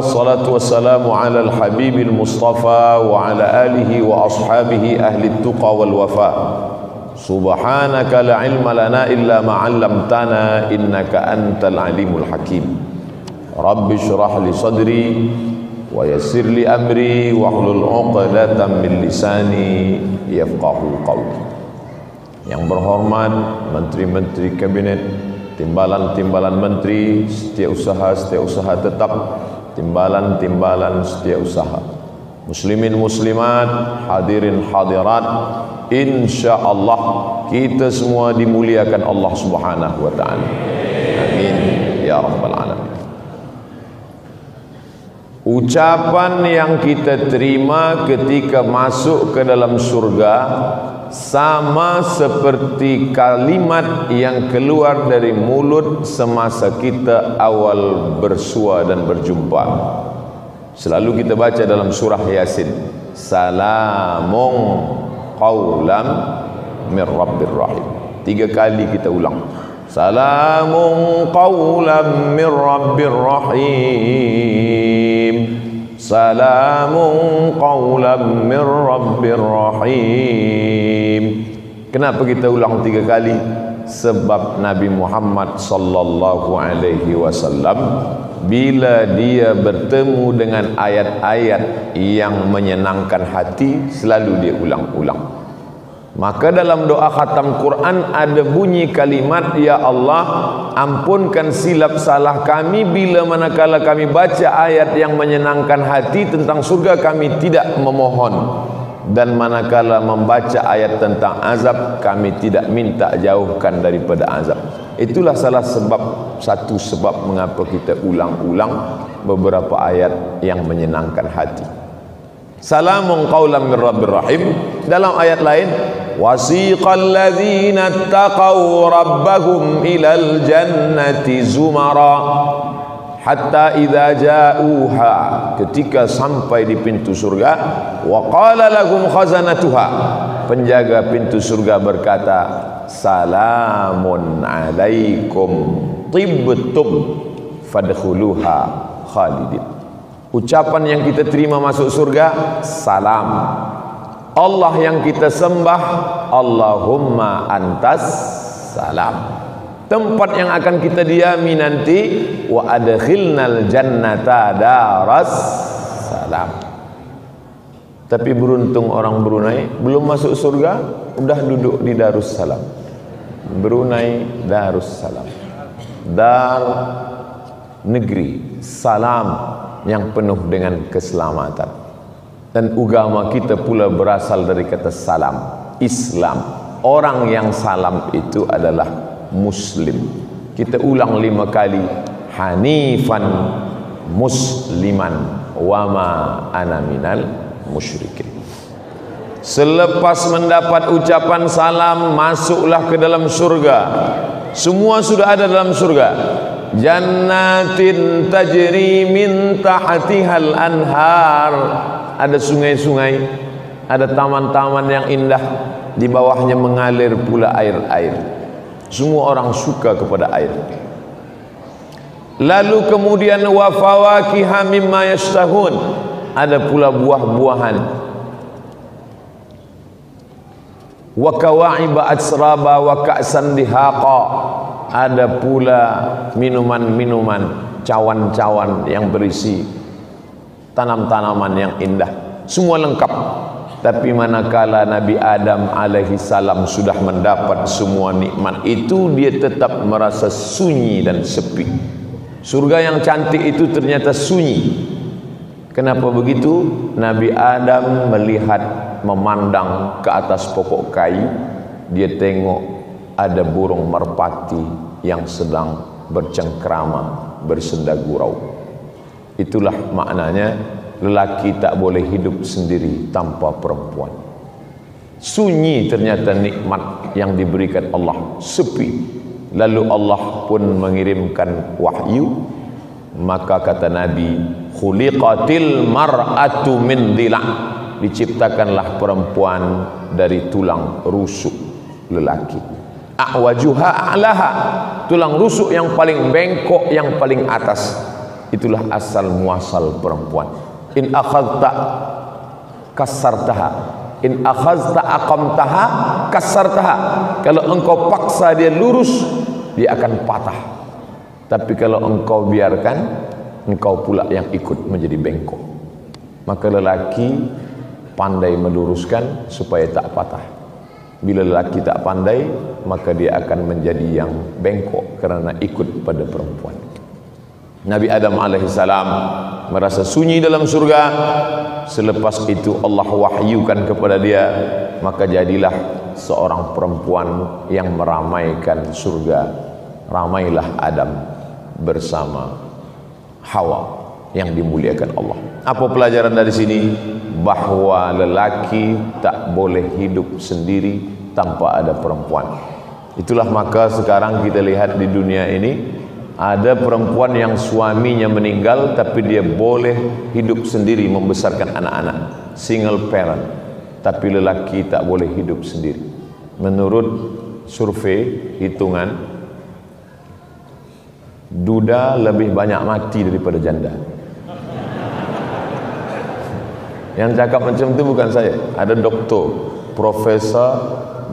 wassalatu wassalamu ala al-habibil mustafa wa ala alihi wa ashabihi ahli tuqa wal wafa subhanaka la ilma lana illa ma 'allamtana innaka antal alimul hakim rabbi shrah li sadri wa yassir li amri wa hlul 'uqdatam min lisani yafqahu qawli yang berhormat menteri-menteri kabinet timbalan-timbalan menteri setiap usaha setiap usaha tetap timbalan-timbalan setiausaha muslimin muslimat hadirin hadirat insyaallah kita semua dimuliakan Allah Subhanahu wa taala. Amin. Ya rabbal Ucapan yang kita terima ketika masuk ke dalam surga sama seperti kalimat yang keluar dari mulut semasa kita awal bersua dan berjumpa. Selalu kita baca dalam surah Yasin, Salamun qawlam min rabbir rahim. Tiga kali kita ulang. Salamun qawlam min rabbir rahim. Salamun qawlam min rabbir rahim. Kenapa kita ulang tiga kali? Sebab Nabi Muhammad sallallahu alaihi wasallam bila dia bertemu dengan ayat-ayat yang menyenangkan hati selalu dia ulang-ulang. Maka dalam doa khatam Quran ada bunyi kalimat Ya Allah ampunkan silap salah kami bila manakala kami baca ayat yang menyenangkan hati tentang surga kami tidak memohon dan manakala membaca ayat tentang azab kami tidak minta jauhkan daripada azab. Itulah salah sebab satu sebab mengapa kita ulang-ulang beberapa ayat yang menyenangkan hati. Salamun qawlan min rabbir rahim dalam ayat lain wasiqal ladzina taqaw rabbahum ilal jannati zumara hatta idza ja'uha. Ketika sampai di pintu surga wa qala lahum khazanatuha. Penjaga pintu surga berkata salamun alaikum tibtum fadkhuluha khalidin. Ucapan yang kita terima masuk surga salam Allah yang kita sembah Allahumma antas salam. Tempat yang akan kita diami nanti wa adkhilnal jannata daras salam. Tapi beruntung orang Brunei belum masuk surga sudah duduk di Darussalam. Brunei Darussalam. Dar negeri salam yang penuh dengan keselamatan dan agama kita pula berasal dari kata salam Islam. Orang yang salam itu adalah muslim. Kita ulang lima kali hanifan musliman wama ana minal musyrikin. Selepas mendapat ucapan salam masuklah ke dalam surga. Semua sudah ada dalam surga. Jannatin tajri min tahtihal anhar ada sungai-sungai ada taman-taman yang indah di bawahnya mengalir pula air-air. Semua orang suka kepada air. Lalu kemudian wa fawakiha mimma yashtahun. Ada pula buah-buahan. Wa kawa'iba atsraba wa ka'san dihaqa. Ada pula minuman-minuman cawan-cawan yang berisi tanam-tanaman yang indah. Semua lengkap. Tapi manakala Nabi Adam alaihi salam sudah mendapat semua nikmat itu dia tetap merasa sunyi dan sepi. Surga yang cantik itu ternyata sunyi. Kenapa begitu? Nabi Adam melihat memandang ke atas pokok kayu. Dia tengok ada burung merpati yang sedang bercengkrama bersenda gurau itulah maknanya lelaki tak boleh hidup sendiri tanpa perempuan. Sunyi ternyata nikmat yang diberikan Allah. Sepi. Lalu Allah pun mengirimkan wahyu. Maka kata Nabi khuliqatil mar'atu min dila' diciptakanlah perempuan dari tulang rusuk lelaki. A'wajuha a'laha. Tulang rusuk yang paling bengkok yang paling atas itulah asal muasal perempuan. In akhadta kasartaha in akhazta aqamtaha kasartaha kalau engkau paksa dia lurus dia akan patah. Tapi kalau engkau biarkan engkau pula yang ikut menjadi bengkok. Maka lelaki pandai meluruskan supaya tak patah. Bila lelaki tak pandai maka dia akan menjadi yang bengkok kerana ikut pada perempuan Nabi Adam AS merasa sunyi dalam surga selepas itu Allah wahyukan kepada dia maka jadilah seorang perempuan yang meramaikan surga ramailah Adam bersama Hawa yang dimuliakan Allah. Apa pelajaran dari sini? Bahawa lelaki tak boleh hidup sendiri tanpa ada perempuan. Itulah maka sekarang kita lihat di dunia ini ada perempuan yang suaminya meninggal tapi dia boleh hidup sendiri membesarkan anak-anak. Single parent. Tapi lelaki tak boleh hidup sendiri. Menurut survei hitungan duda lebih banyak mati daripada janda yang cakap macam tu bukan saya ada doktor profesor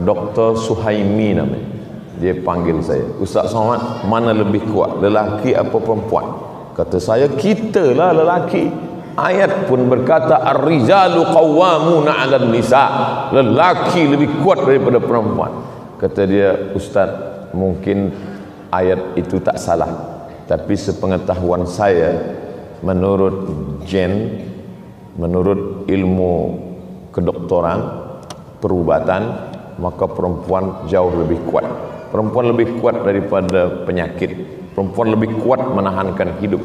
doktor Suhaimi namanya dia panggil saya Ustaz Somad mana lebih kuat lelaki apa perempuan? Kata saya kita lah lelaki. Ayat pun berkata ar-rijalu qawwamuna 'alan nisa. Lelaki lebih kuat daripada perempuan. Kata dia ustaz mungkin ayat itu tak salah tapi sepengetahuan saya menurut gen menurut ilmu kedoktoran perubatan maka perempuan jauh lebih kuat perempuan lebih kuat daripada penyakit. Perempuan lebih kuat menahankan hidup.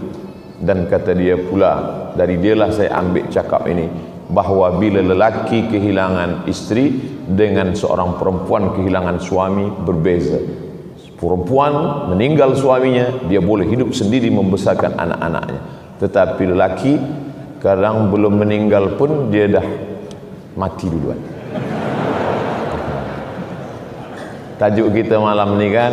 Dan kata dia pula dari dialah saya ambil cakap ini bahawa bila lelaki kehilangan istri dengan seorang perempuan kehilangan suami berbeza. Perempuan meninggal suaminya dia boleh hidup sendiri membesarkan anak-anaknya. Tetapi lelaki kadang belum meninggal pun dia dah mati duluan tajuk kita malam ni kan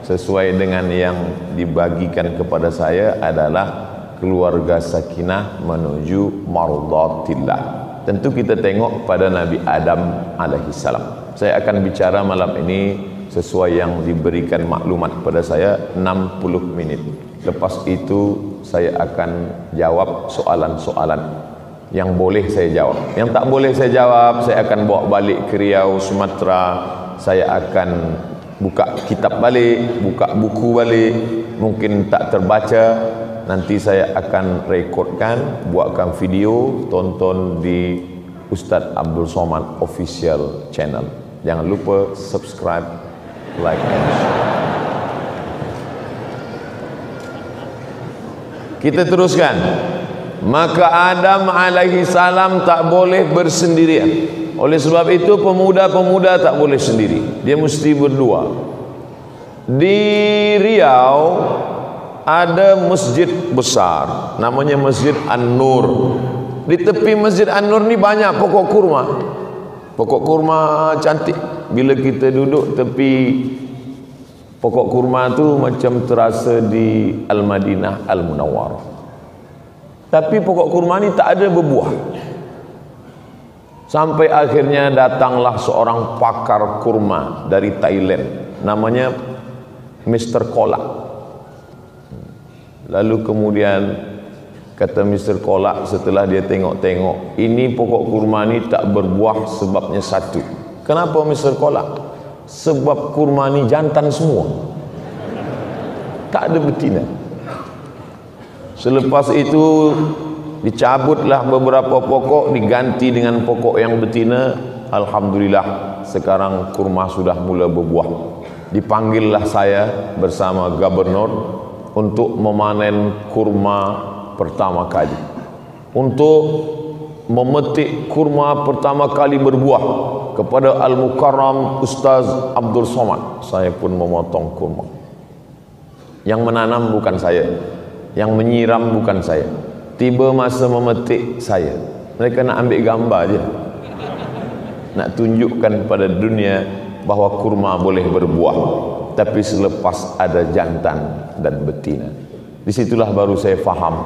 sesuai dengan yang dibagikan kepada saya adalah keluarga sakinah menuju mardatillah. Tentu kita tengok pada Nabi Adam alaihi salam. Saya akan bicara malam ini sesuai yang diberikan maklumat kepada saya 60 minit. Lepas itu saya akan jawab soalan-soalan yang boleh saya jawab. Yang tak boleh saya jawab saya akan bawa balik ke Riau Sumatera saya akan buka kitab balik buka buku balik mungkin tak terbaca nanti saya akan rekodkan buatkan video tonton di Ustaz Abdul Somad official channel jangan lupa subscribe like and share. Kita teruskan. Maka Adam alaihi salam tak boleh bersendirian. Oleh sebab itu pemuda-pemuda tak boleh sendiri. Dia mesti berdua. Di Riau ada masjid besar namanya Masjid An-Nur. Di tepi Masjid An-Nur ni banyak pokok kurma. Pokok kurma cantik bila kita duduk tepi pokok kurma tu macam terasa di Al-Madinah Al-Munawwar tapi pokok kurma ni tak ada berbuah sampai akhirnya datanglah seorang pakar kurma dari Thailand namanya Mr. Kolak lalu kemudian kata Mr. Kolak setelah dia tengok-tengok ini pokok kurma ni tak berbuah sebabnya satu Kenapa Mr. Kolak? Sebab kurma ni jantan semua. Tak ada betina. Selepas itu dicabutlah beberapa pokok diganti dengan pokok yang betina. Alhamdulillah sekarang kurma sudah mula berbuah. Dipanggillah saya bersama gubernur untuk memanen kurma pertama kali. Untuk memetik kurma pertama kali berbuah kepada Al-Mukarram Ustaz Abdul Somad saya pun memotong kurma yang menanam bukan saya yang menyiram bukan saya tiba masa memetik saya. Mereka nak ambil gambar je. Nak tunjukkan pada dunia bahawa kurma boleh berbuah tapi selepas ada jantan dan betina. Disitulah baru saya faham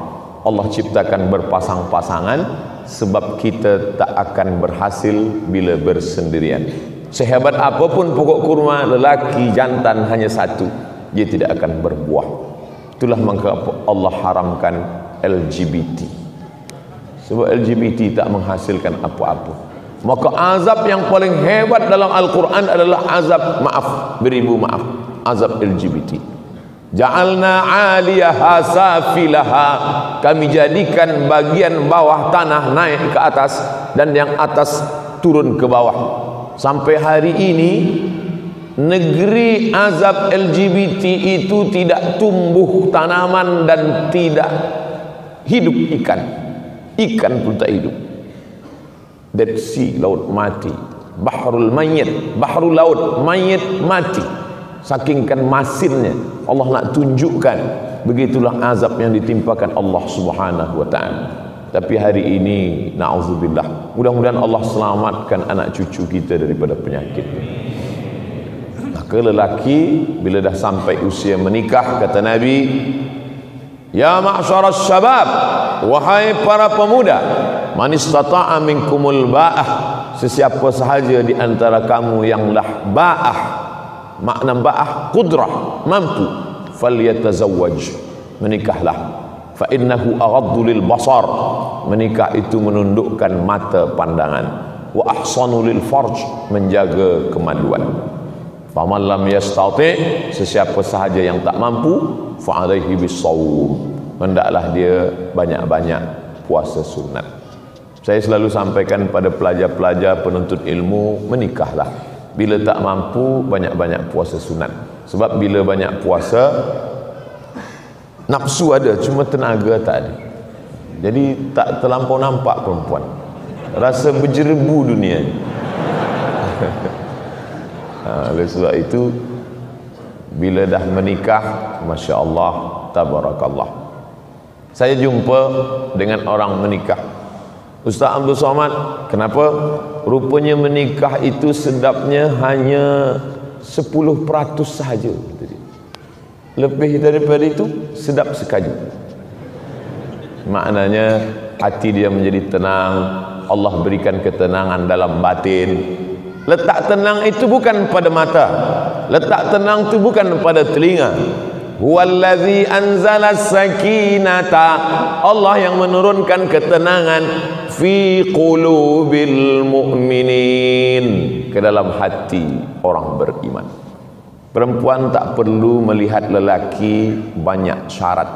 Allah ciptakan berpasang-pasangan sebab kita tak akan berhasil bila bersendirian. Sehebat apapun pokok kurma lelaki jantan hanya satu. Dia tidak akan berbuah. Itulah mengapa Allah haramkan LGBT sebab LGBT tak menghasilkan apa-apa. Maka azab yang paling hebat dalam Al-Quran adalah azab maaf beribu maaf. Azab LGBT ja'alna 'aliyaha safilaha. Kami jadikan bagian bawah tanah naik ke atas dan yang atas turun ke bawah. Sampai hari ini negeri azab LGBT itu tidak tumbuh tanaman dan tidak hidup ikan. Ikan pun tak hidup. Dead Sea laut mati. Bahrul Mayyit Bahrul Laut Mayyit mati. Sakingkan masinnya. Allah nak tunjukkan Begitulah azab yang ditimpakan Allah subhanahu wa ta'ala. Tapi hari ini Na'udzubillah. Mudah-mudahan Allah selamatkan anak cucu kita daripada penyakit. Maka lelaki Bila dah sampai usia menikah Kata Nabi Ya ma'asyara syabab Wahai para pemuda Man istata'a minkumul ba'ah Sesiapa sahaja di antara kamu yang lah ba'ah Makna ba'ah kudrah Mampu Falyatazawwaj Menikahlah. Fa innahu aghaddu lil basar Menikah itu menundukkan mata pandangan. Wa ahsanu lil farj Menjaga kemaluan Faman lam yastati Sesiapa sahaja yang tak mampu fa'alaihi bisawum hendaklah dia banyak-banyak puasa sunat. Saya selalu sampaikan pada pelajar-pelajar penuntut ilmu menikahlah. Bila tak mampu banyak-banyak puasa sunat. Sebab bila banyak puasa nafsu ada cuma tenaga tak ada. Jadi tak terlampau nampak perempuan. Rasa berjerebu dunia ha, oleh sebab itu bila dah menikah Masya Allah Tabarakallah. Saya jumpa dengan orang menikah. Ustaz Abdul Somad kenapa? Rupanya menikah itu sedapnya hanya 10% sahaja lebih daripada itu sedap sekali. Maknanya hati dia menjadi tenang. Allah berikan ketenangan dalam batin Letak tenang itu bukan pada mata. Letak tenang itu bukan pada telinga. Huwallazi anzala sakinata. Allah yang menurunkan ketenangan fi qulubil mu'minin ke dalam hati orang beriman. Perempuan tak perlu melihat lelaki banyak syarat.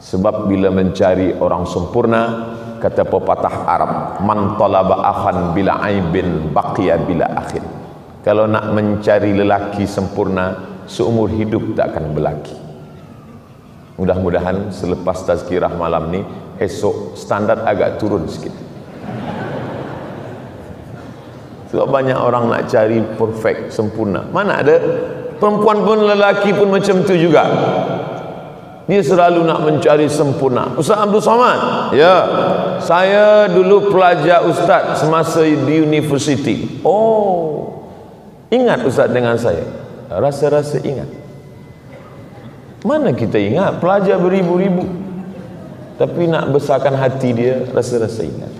Sebab bila mencari orang sempurna, kata pepatah Arab man talaba akhan bila aibin baqiya bila akhir. Kalau nak mencari lelaki sempurna seumur hidup tak akan berlaki. Mudah-mudahan selepas tazkirah malam ni esok standar agak turun sikit. Sebab banyak orang nak cari perfect sempurna. Mana ada? Perempuan pun lelaki pun macam tu juga dia selalu nak mencari sempurna. Ustaz Abdul Somad. Ya. Saya dulu pelajar Ustaz semasa di university oh. Ingat Ustaz dengan saya? Rasa-rasa ingat. Mana kita ingat? Pelajar beribu-ribu. Tapi nak besarkan hati dia rasa-rasa ingat.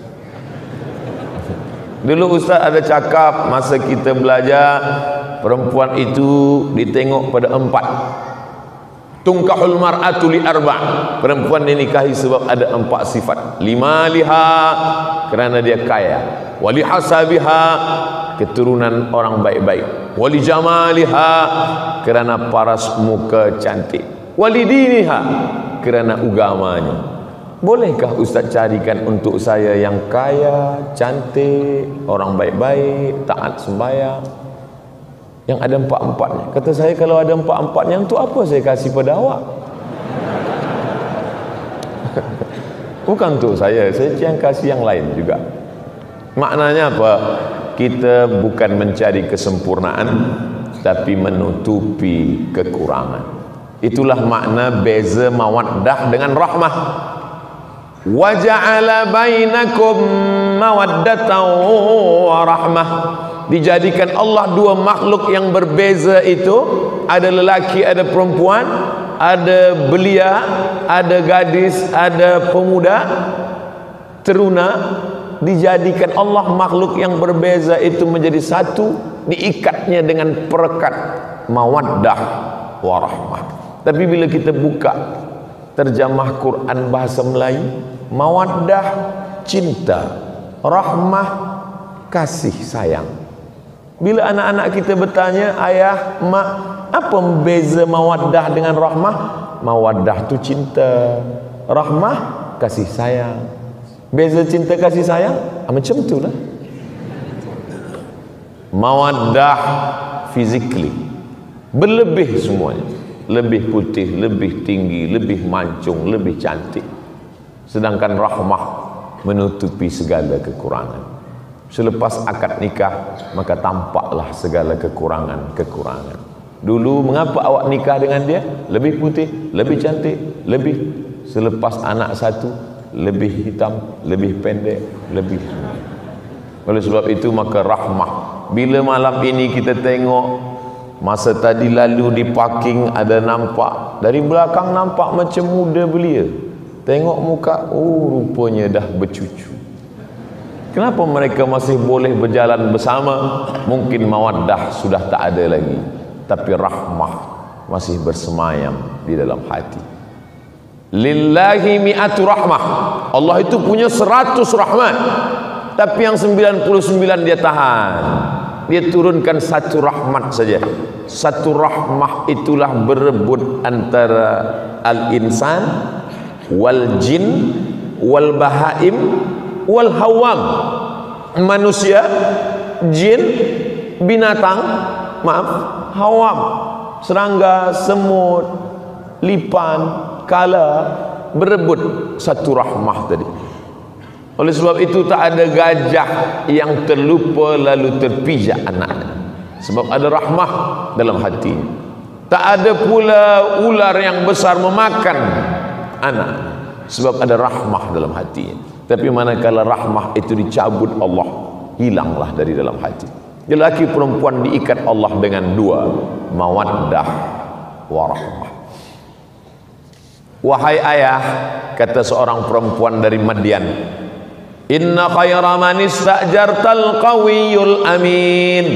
Dulu Ustaz ada cakap masa kita belajar perempuan itu ditengok pada empat tungkahul mar'atu li arba' perempuan dinikahi sebab ada empat sifat. Lima liha kerana dia kaya. Wali hasabiha keturunan orang baik-baik. Wali jamaliha kerana paras muka cantik. Wali diniha kerana agamanya bolehkah ustaz carikan untuk saya yang kaya cantik orang baik-baik taat sembahyang yang ada empat-empatnya. Kata saya kalau ada empat-empatnya untuk apa saya kasih pada awak? Bukan untuk saya. Saya yang kasih yang lain juga. Maknanya apa? Kita bukan mencari kesempurnaan tapi menutupi kekurangan. Itulah makna beza mawaddah dengan rahmah. Wa ja'ala bainakum mawaddatan wa rahmah dijadikan Allah dua makhluk yang berbeza itu. Ada lelaki ada perempuan ada belia ada gadis ada pemuda. Teruna dijadikan Allah makhluk yang berbeza itu menjadi satu diikatnya dengan perekat mawaddah warahmah. Tapi bila kita buka terjemah Quran bahasa Melayu mawaddah cinta rahmah kasih sayang bila anak-anak kita bertanya ayah mak apa beza mawaddah dengan rahmah? Mawaddah tu cinta. Rahmah kasih sayang. Beza cinta kasih sayang? Ah, macam tu lah mawaddah physically berlebih semuanya. Lebih putih, lebih tinggi, lebih mancung, lebih cantik. Sedangkan rahmah menutupi segala kekurangan selepas akad nikah maka tampaklah segala kekurangan-kekurangan dulu mengapa awak nikah dengan dia? Lebih putih lebih cantik lebih selepas anak satu lebih hitam lebih pendek lebih oleh sebab itu maka rahmah. Bila malam ini kita tengok masa tadi lalu di parking ada nampak dari belakang nampak macam muda belia. Tengok muka, oh rupanya dah bercucu. Kenapa mereka masih boleh berjalan bersama? Mungkin mawaddah sudah tak ada lagi. Tapi rahmah masih bersemayam di dalam hati. Lillahi mi'atu rahmah. Allah itu punya seratus rahmat. Tapi yang sembilan puluh sembilan dia tahan. Dia turunkan satu rahmat saja. Satu rahmah itulah berebut antara al-insan wal jin wal bahaim wal hawam manusia jin binatang maaf hawam serangga semut lipan kala berebut satu rahmah tadi. Oleh sebab itu tak ada gajah yang terlupa lalu terpijak anaknya sebab ada rahmah dalam hati. Tak ada pula ular yang besar memakan anak. Sebab ada rahmah dalam hati tapi manakala rahmah itu dicabut Allah hilanglah dari dalam hati. Lelaki perempuan diikat Allah dengan dua mawaddah warahmah wahai ayah kata seorang perempuan dari Madian inna khaira man istajartal qawiyul amin.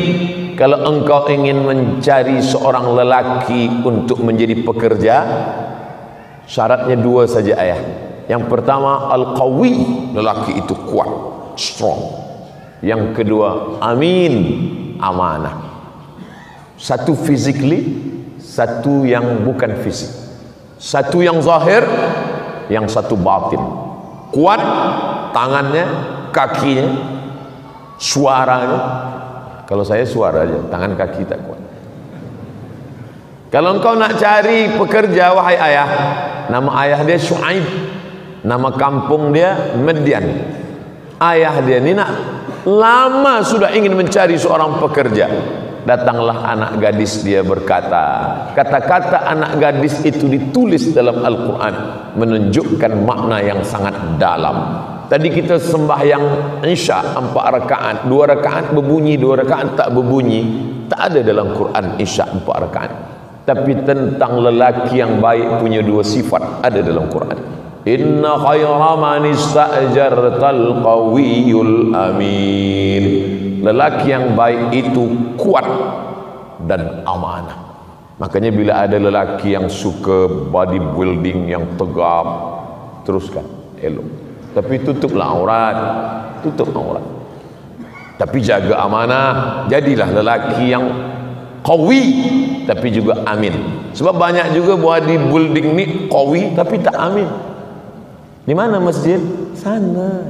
Kalau engkau ingin mencari seorang lelaki untuk menjadi pekerja Syaratnya dua saja ayah. Yang pertama al-qawi, lelaki itu kuat, strong. Yang kedua amin, amanah. Satu physically, satu yang bukan fisik. Satu yang zahir, yang satu batin. Kuat tangannya, kakinya, suaranya. Kalau saya suara aja, tangan kaki tak kuat. Kalau engkau nak cari pekerja wahai ayah, nama ayah dia Shu'aib nama kampung dia Median. Ayah dia ni nak lama sudah ingin mencari seorang pekerja. Datanglah anak gadis dia berkata kata-kata anak gadis itu ditulis dalam Al-Quran menunjukkan makna yang sangat dalam. Tadi kita sembahyang Isya empat rakaat dua rakaat berbunyi dua rakaat tak berbunyi tak ada dalam Quran Isya empat rakaat. Tapi tentang lelaki yang baik punya dua sifat ada dalam Quran inna khayra man istajartal qawiyul amin. Lelaki yang baik itu kuat dan amanah. Makanya bila ada lelaki yang suka body building yang tegap teruskan elok. Tapi tutuplah aurat tutup aurat. Tapi jaga amanah jadilah lelaki yang qawi tapi juga amin. Sebab banyak juga body building ni qawi tapi tak amin di mana masjid? Sana.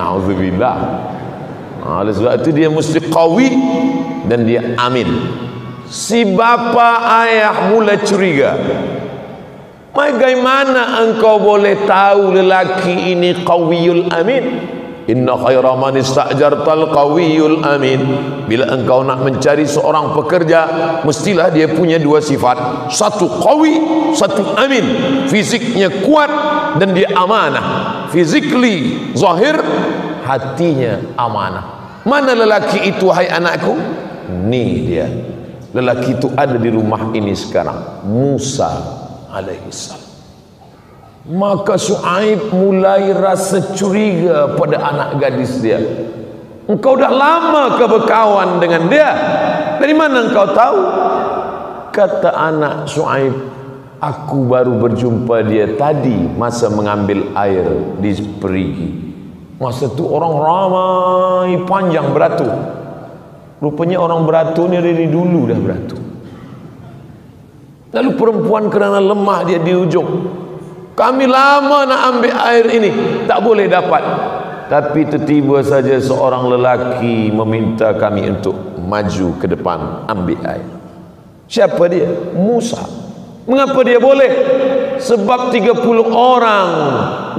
Nauzubillah ha, oleh sebab itu dia mesti qawi dan dia amin. Si bapa ayah mula curiga. Bagaimana engkau boleh tahu lelaki ini qawiyul amin Inna khaira man ista'jartal qawiyul amin. Bila engkau nak mencari seorang pekerja, mestilah dia punya dua sifat. Satu qawi, satu amin. Fiziknya kuat dan dia amanah. Physically zahir, hatinya amanah. Mana lelaki itu hai anakku? Ni dia. Lelaki itu ada di rumah ini sekarang. Musa alaihissalam. Maka Su'aib mulai rasa curiga pada anak gadis dia. Engkau dah lama ke berkawan dengan dia? Dari mana engkau tahu? Kata anak Su'aib, aku baru berjumpa dia tadi masa mengambil air di perigi. Masa tu orang ramai panjang beratur. Rupanya orang beratur ni dari dulu dah beratur. Lalu perempuan kerana lemah dia di ujung kami lama nak ambil air ini. Tak boleh dapat. Tapi tiba saja seorang lelaki meminta kami untuk maju ke depan ambil air. Siapa dia? Musa. Mengapa dia boleh? Sebab 30 orang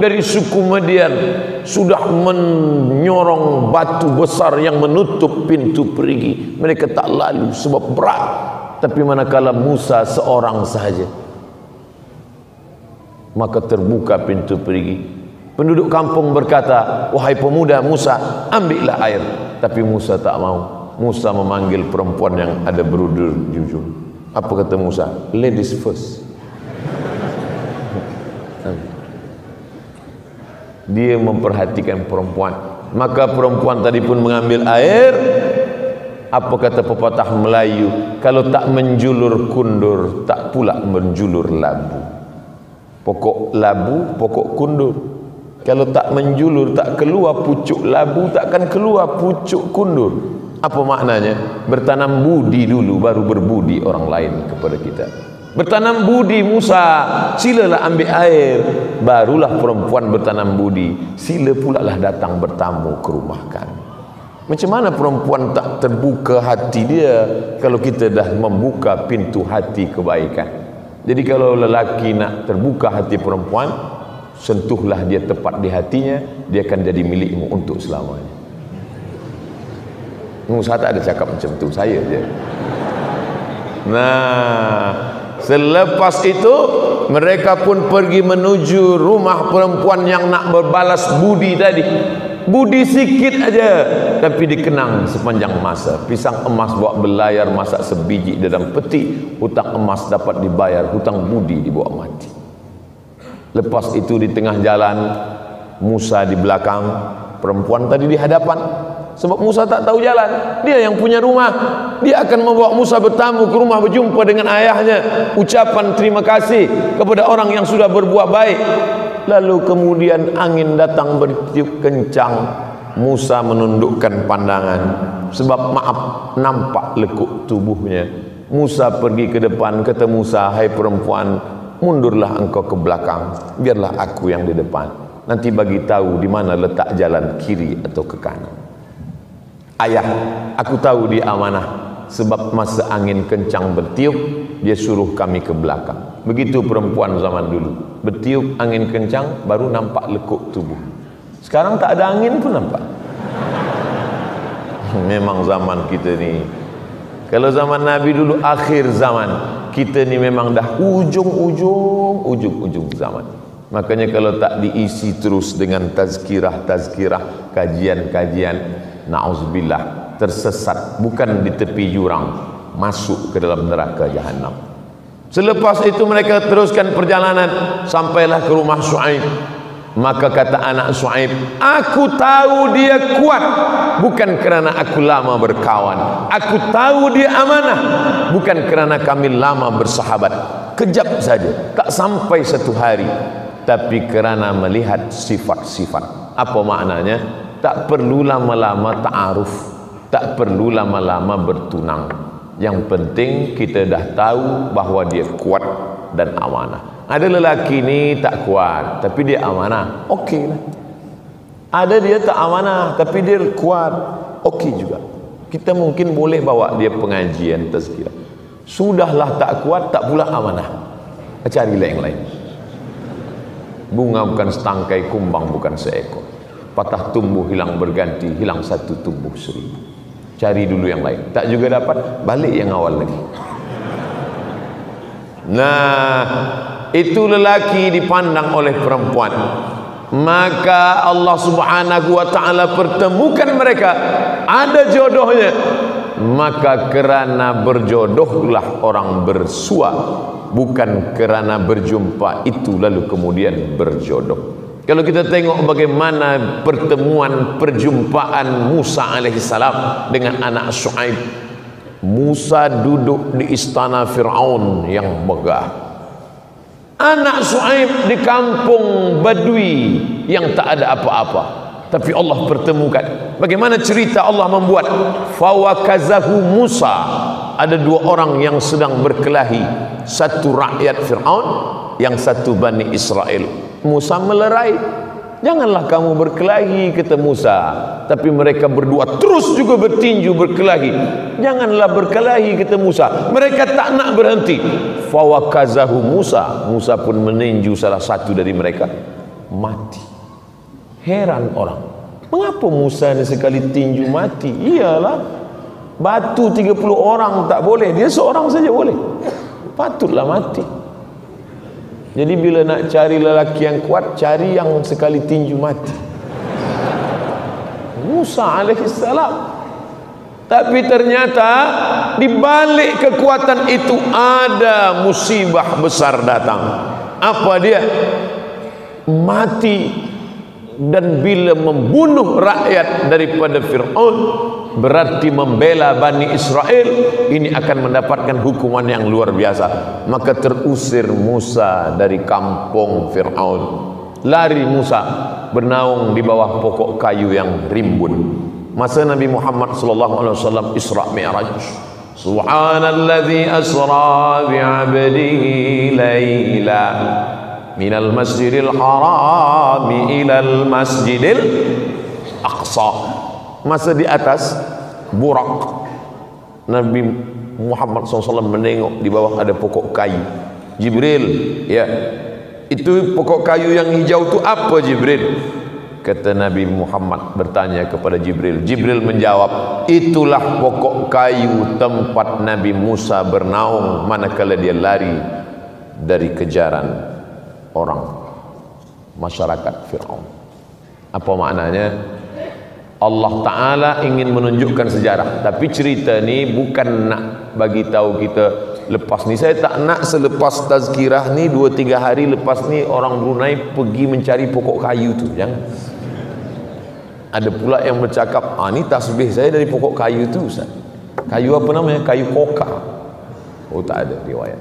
dari suku Madian sudah menyorong batu besar yang menutup pintu perigi. Mereka tak lalu sebab berat. Tapi manakala Musa seorang sahaja maka terbuka pintu pergi. Penduduk kampung berkata wahai pemuda Musa ambillah air. Tapi Musa tak mau. Musa memanggil perempuan yang ada berudur di ujung. Apa kata Musa? Ladies first. Dia memperhatikan perempuan. Maka perempuan tadi pun mengambil air. Apa kata pepatah Melayu? Kalau tak menjulur kundur tak pula menjulur labu pokok labu pokok kundur. Kalau tak menjulur tak keluar pucuk labu takkan keluar pucuk kundur. Apa maknanya? Bertanam budi dulu baru berbudi orang lain kepada kita. Bertanam budi Musa silalah ambil air. Barulah perempuan bertanam budi sila pula lah datang bertamu ke rumah kami macam mana perempuan tak terbuka hati dia kalau kita dah membuka pintu hati kebaikan jadi kalau lelaki nak terbuka hati perempuan, sentuhlah dia tepat di hatinya, dia akan jadi milikmu untuk selamanya. Musa tak ada cakap macam tu, saya je. Nah, selepas itu mereka pun pergi menuju rumah perempuan yang nak berbalas budi tadi budi sikit aja. Tapi dikenang sepanjang masa. Pisang emas bawa belayar masak sebiji dalam peti. Hutang emas dapat dibayar. Hutang budi dibawa mati. Lepas itu di tengah jalan Musa di belakang. Perempuan tadi di hadapan. Sebab Musa tak tahu jalan. Dia yang punya rumah. Dia akan membawa Musa bertamu ke rumah berjumpa dengan ayahnya. Ucapan terima kasih kepada orang yang sudah berbuat baik lalu kemudian angin datang bertiup kencang. Musa menundukkan pandangan. Sebab maaf nampak lekuk tubuhnya. Musa pergi ke depan kata Musa hai perempuan mundurlah engkau ke belakang. Biarlah aku yang di depan. Nanti bagi tahu di mana letak jalan kiri atau ke kanan. Ayah aku tahu dia amanah. Sebab masa angin kencang bertiup dia suruh kami ke belakang begitu perempuan zaman dulu. Bertiup angin kencang baru nampak lekuk tubuh. Sekarang tak ada angin pun nampak. Memang zaman kita ni. Kalau zaman Nabi dulu akhir zaman kita ni memang dah ujung-ujung ujung-ujung zaman. Makanya kalau tak diisi terus dengan tazkirah-tazkirah kajian-kajian na'uzubillah tersesat. Bukan di tepi jurang masuk ke dalam neraka jahanam selepas itu mereka teruskan perjalanan sampailah ke rumah Su'aib. Maka kata anak Su'aib aku tahu dia kuat bukan kerana aku lama berkawan. Aku tahu dia amanah bukan kerana kami lama bersahabat. Kejap saja tak sampai satu hari tapi kerana melihat sifat-sifat. Apa maknanya? Tak perlu lama-lama ta'aruf tak perlu lama-lama bertunang yang penting kita dah tahu bahawa dia kuat dan amanah. Ada lelaki ni tak kuat tapi dia amanah. Okey lah. Ada dia tak amanah tapi dia kuat okey juga. Kita mungkin boleh bawa dia pengajian tazkirah. Sudahlah tak kuat tak pula amanah. Carilah yang lain. Bunga bukan setangkai kumbang bukan seekor. Patah tumbuh hilang berganti hilang satu tumbuh seribu cari dulu yang lain. Tak juga dapat balik yang awal lagi. Nah itu lelaki dipandang oleh perempuan. Maka Allah subhanahu wa ta'ala pertemukan mereka. Ada jodohnya. Maka kerana berjodohlah orang bersua bukan kerana berjumpa itu lalu kemudian berjodoh kalau kita tengok bagaimana pertemuan perjumpaan Musa alaihissalam dengan anak Shu'aib Musa duduk di istana Fir'aun yang megah. Anak Su'aib di kampung Badui yang tak ada apa-apa. Tapi Allah pertemukan. Bagaimana cerita Allah membuat? Fawakazahu Musa. Ada dua orang yang sedang berkelahi. Satu rakyat Fir'aun yang satu Bani Israel Musa melerai. Janganlah kamu berkelahi kata Musa. Tapi mereka berdua terus juga bertinju berkelahi. Janganlah berkelahi kata Musa. Mereka tak nak berhenti. Fawakazahu Musa. Musa pun meninju salah satu dari mereka. Mati. Heran orang. Mengapa Musa ni sekali tinju mati? Iyalah. Batu 30 orang tak boleh. Dia seorang saja boleh. Patutlah mati jadi bila nak cari lelaki yang kuat, cari yang sekali tinju mati. Musa alaihissalam. Tapi ternyata di balik kekuatan itu ada musibah besar datang. Apa dia? Mati dan bila membunuh rakyat daripada Fir'aun berarti membela Bani Israel ini akan mendapatkan hukuman yang luar biasa. Maka terusir Musa dari kampung Fir'aun. Lari Musa bernaung di bawah pokok kayu yang rimbun. Masa Nabi Muhammad sallallahu alaihi wasallam Isra Mi'raj Subhanalladzi asra bi'abdihi laila minal masjidil haram ilal masjidil aqsa. Masa di atas burak. Nabi Muhammad SAW menengok di bawah ada pokok kayu. Jibril ya. Itu pokok kayu yang hijau itu apa Jibril? Kata Nabi Muhammad bertanya kepada Jibril. Jibril menjawab itulah pokok kayu tempat Nabi Musa bernaung manakala dia lari dari kejaran orang. Masyarakat Fir'aun. Apa maknanya? Allah Ta'ala ingin menunjukkan sejarah. Tapi cerita ni bukan nak bagi tahu kita lepas ni saya tak nak selepas tazkirah ni 2-3 hari lepas ni orang Brunei pergi mencari pokok kayu tu jangan. Ada pula yang bercakap ah ni tasbih saya dari pokok kayu tu Ustaz. Kayu apa namanya? Kayu koka. Oh tak ada riwayat.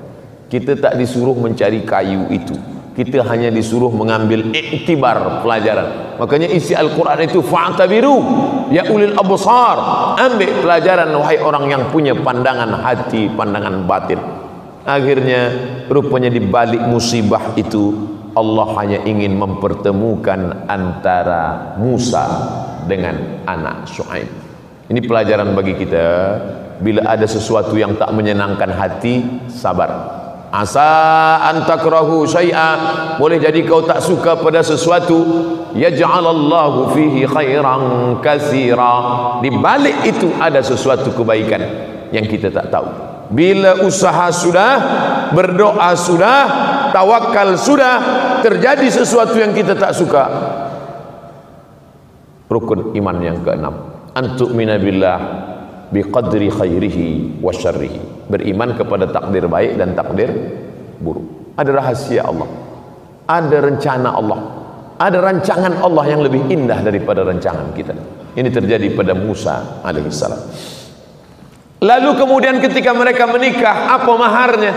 Kita tak disuruh mencari kayu itu kita hanya disuruh mengambil iktibar pelajaran. Makanya isi Al-Quran itu fa'tabiru ya ulil absar. Ambil pelajaran wahai orang yang punya pandangan hati pandangan batin. Akhirnya rupanya di balik musibah itu Allah hanya ingin mempertemukan antara Musa dengan anak Shu'aib ini pelajaran bagi kita. Bila ada sesuatu yang tak menyenangkan hati sabar asa antakrahu syai'a. Boleh jadi kau tak suka pada sesuatu yaj'alallahu fihi khairan katsira. Di balik itu ada sesuatu kebaikan yang kita tak tahu. Bila usaha sudah berdoa sudah tawakal sudah terjadi sesuatu yang kita tak suka rukun iman yang keenam. Antuk minabillah biqadri khairihi wa syarrihi beriman kepada takdir baik dan takdir buruk. Ada rahasia Allah. Ada rencana Allah. Ada rancangan Allah yang lebih indah daripada rancangan kita. Ini terjadi pada Musa alaihissalam lalu kemudian ketika mereka menikah apa maharnya?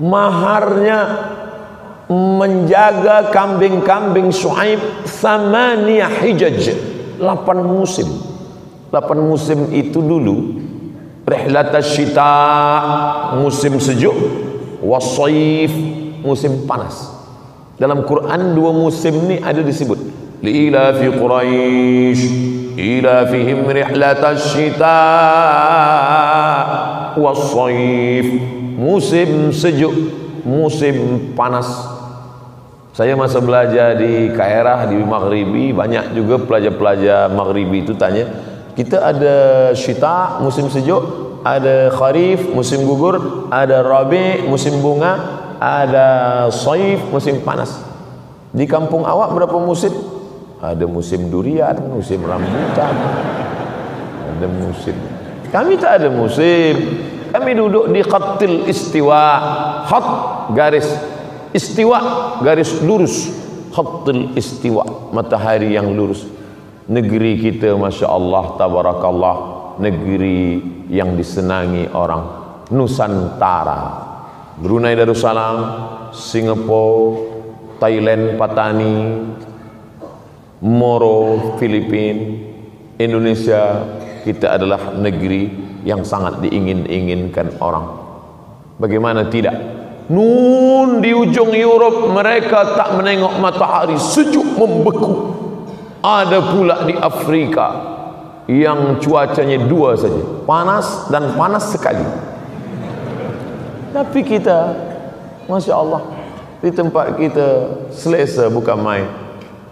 Maharnya menjaga kambing-kambing Shu'aib samania hijaj. 8 musim. 8 musim itu dulu Rihlat syita musim sejuk Wasayif musim panas. Dalam Quran dua musim ni ada disebut Li'ila fi Quraish Ila fihim rihlat syita Wasayif Musim sejuk Musim panas. Saya masa belajar di Kairah di Maghribi banyak juga pelajar-pelajar Maghribi itu tanya, kita ada syita musim sejuk, ada kharif musim gugur, ada rabi musim bunga, ada saif musim panas. Di kampung awak berapa musim? Ada musim durian, musim rambutan. Ada musim. Kami tak ada musim. Kami duduk di khatil istiwa. Khat garis istiwa garis lurus khattil istiwa matahari yang lurus negeri kita Masya Allah Tabarakallah negeri yang disenangi orang Nusantara. Brunei Darussalam Singapura Thailand Patani Moro Filipin Indonesia kita adalah negeri yang sangat diingin-inginkan orang. Bagaimana tidak? Nun di ujung Europe mereka tak menengok matahari sejuk membeku. Ada pula di Afrika yang cuacanya dua saja, panas dan panas sekali. Tapi kita, masya Allah, di tempat kita selesa bukan main.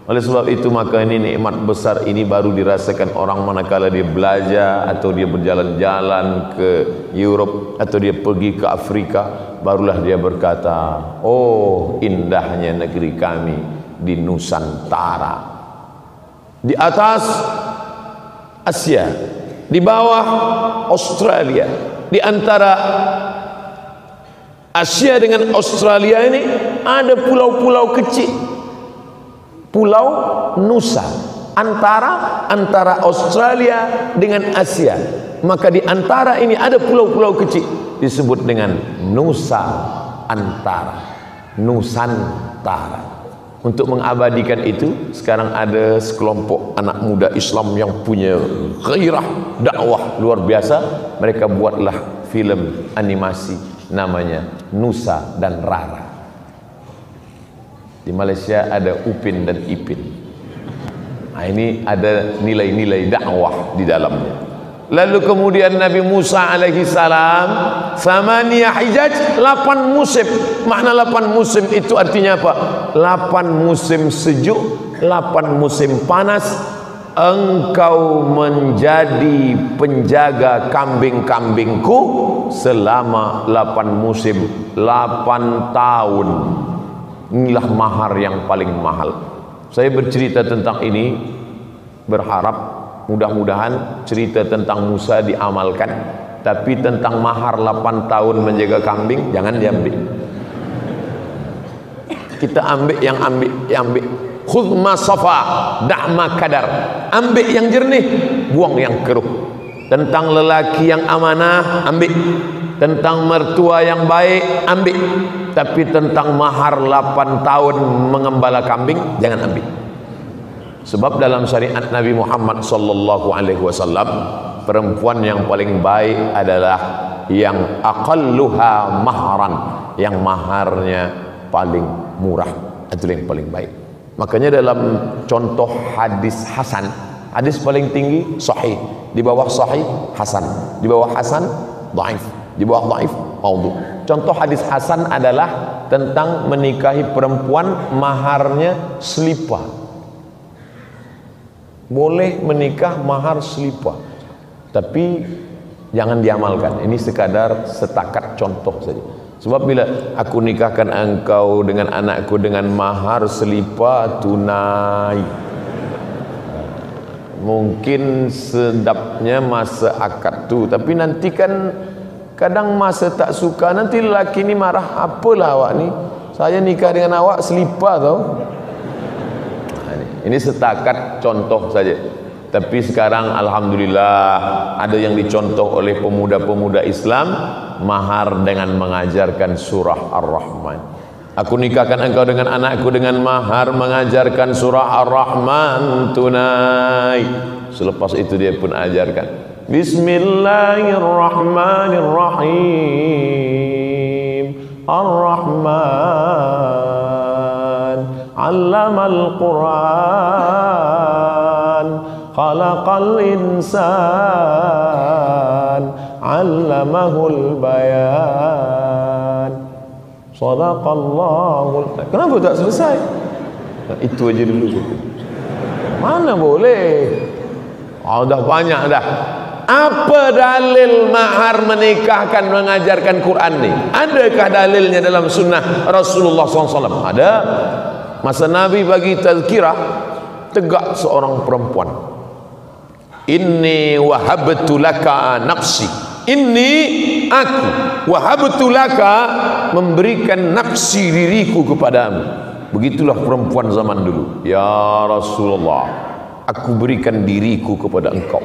Oleh sebab itu maka ini nikmat besar ini baru dirasakan orang manakala dia belajar atau dia berjalan-jalan ke Europe atau dia pergi ke Afrika barulah dia berkata oh indahnya negeri kami di Nusantara di atas Asia di bawah Australia di antara Asia dengan Australia ini ada pulau-pulau kecil Pulau Nusa antara antara Australia dengan Asia. Maka di antara ini ada pulau-pulau kecil disebut dengan Nusa Antara. Nusantara. Untuk mengabadikan itu, sekarang ada sekelompok anak muda Islam yang punya gairah dakwah luar biasa. Mereka buatlah filem animasi namanya Nusa dan Rara. Di Malaysia ada Upin dan Ipin. Nah, ini ada nilai-nilai dakwah di dalamnya. Lalu kemudian Nabi Musa alaihi salam Samania hijaj lapan musim. Makna lapan musim itu artinya apa? Lapan musim sejuk Lapan musim panas Engkau menjadi penjaga kambing-kambingku Selama lapan musim Lapan tahun. Inilah mahar yang paling mahal. Saya bercerita tentang ini berharap mudah-mudahan cerita tentang Musa diamalkan. Tapi tentang mahar 8 tahun menjaga kambing jangan diambil. Kita ambil yang ambil yang ambil. Khudma safa da'ma kadar ambil yang jernih buang yang keruh. Tentang lelaki yang amanah ambil. Tentang mertua yang baik ambil. Tapi tentang mahar 8 tahun mengembala kambing jangan ambil sebab dalam syariat Nabi Muhammad sallallahu alaihi wasallam perempuan yang paling baik adalah yang aqalluha mahran yang maharnya paling murah. Itu yang paling baik. Makanya dalam contoh hadis hasan hadis paling tinggi sahih. Di bawah sahih hasan. Di bawah hasan dhaif di bawah dhaif maudhu. Contoh hadis hasan adalah tentang menikahi perempuan maharnya selipa boleh menikah mahar selipa tapi jangan diamalkan. Ini sekadar setakat contoh saja. Sebab bila aku nikahkan engkau dengan anakku dengan mahar selipa tunai. Mungkin sedapnya masa akad tu. Tapi nanti kan kadang masa tak suka nanti lelaki ni marah apalah awak ni? Saya nikah dengan awak selipar tau ini setakat contoh saja tapi sekarang Alhamdulillah ada yang dicontoh oleh pemuda-pemuda Islam mahar dengan mengajarkan surah Ar-Rahman Aku nikahkan engkau dengan anakku dengan mahar mengajarkan surah Ar-Rahman tunai. Selepas itu dia pun ajarkan. Bismillahirrahmanirrahim. Ar-Rahman. Allamal Quran. Khalaqal insan. Allamahul bayan. Sadaqallahu Kenapa tak selesai? Itu aja dulu. Mana boleh? Oh, dah banyak dah. Apa dalil mahar menikahkan mengajarkan Quran ni? Adakah dalilnya dalam sunnah Rasulullah SAW? Ada. Masa Nabi bagi tazkirah, tegak seorang perempuan. Inni wahabtu laka nafsi. Inni aku wahabtu laka memberikan nafsi diriku kepadamu. Begitulah perempuan zaman dulu. Ya Rasulullah, aku berikan diriku kepada engkau.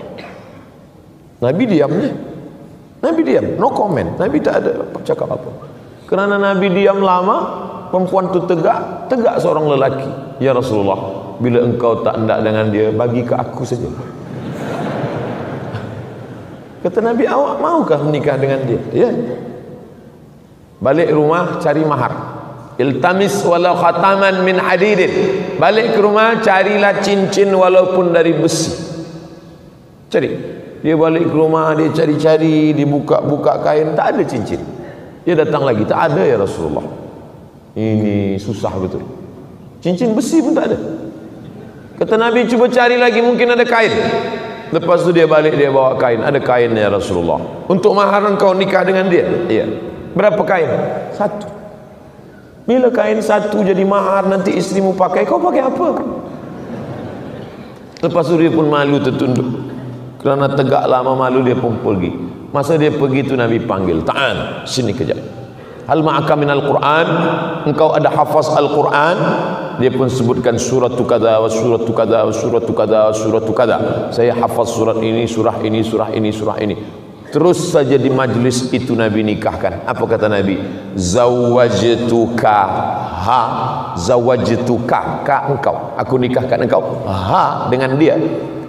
Nabi diamnya. Nabi diam, no comment. Nabi tak ada cakap apa. Kerana Nabi diam lama, perempuan tu tegak, tegak seorang lelaki. Ya Rasulullah, bila engkau tak hendak dengan dia, bagi ke aku saja. Kata Nabi, awak maukah menikah dengan dia? Ya. Balik rumah cari mahar. Iltamis walau khataman min hadidin. Balik ke rumah carilah cincin walaupun dari besi. Cari dia balik ke rumah dia cari-cari dia buka-buka kain tak ada cincin dia datang lagi tak ada ya Rasulullah ini susah betul. Cincin besi pun tak ada. Kata Nabi cuba cari lagi mungkin ada kain. Lepas tu dia balik dia bawa kain. Ada kain ya Rasulullah. Untuk mahar engkau nikah dengan dia? Iya. Berapa kain? Satu. Bila kain satu jadi mahar nanti istrimu pakai? Kau pakai apa? Lepas tu dia pun malu tertunduk. Kerana tegak lama malu dia pun pergi. Masa dia pergi tu Nabi panggil ta'an sini kejap hal ma'aka minal Quran? Engkau ada hafaz Al-Quran? Dia pun sebutkan surat tu kada wa surat tu kada wa surat tu kada wa surat tu kada saya hafaz surat ini surah ini surah ini surah ini. Terus saja di majlis itu Nabi nikahkan. Apa kata Nabi? Zawajtuka. Ha? Zawajtuka. Ka engkau. Aku nikahkan engkau. Ha? Dengan dia.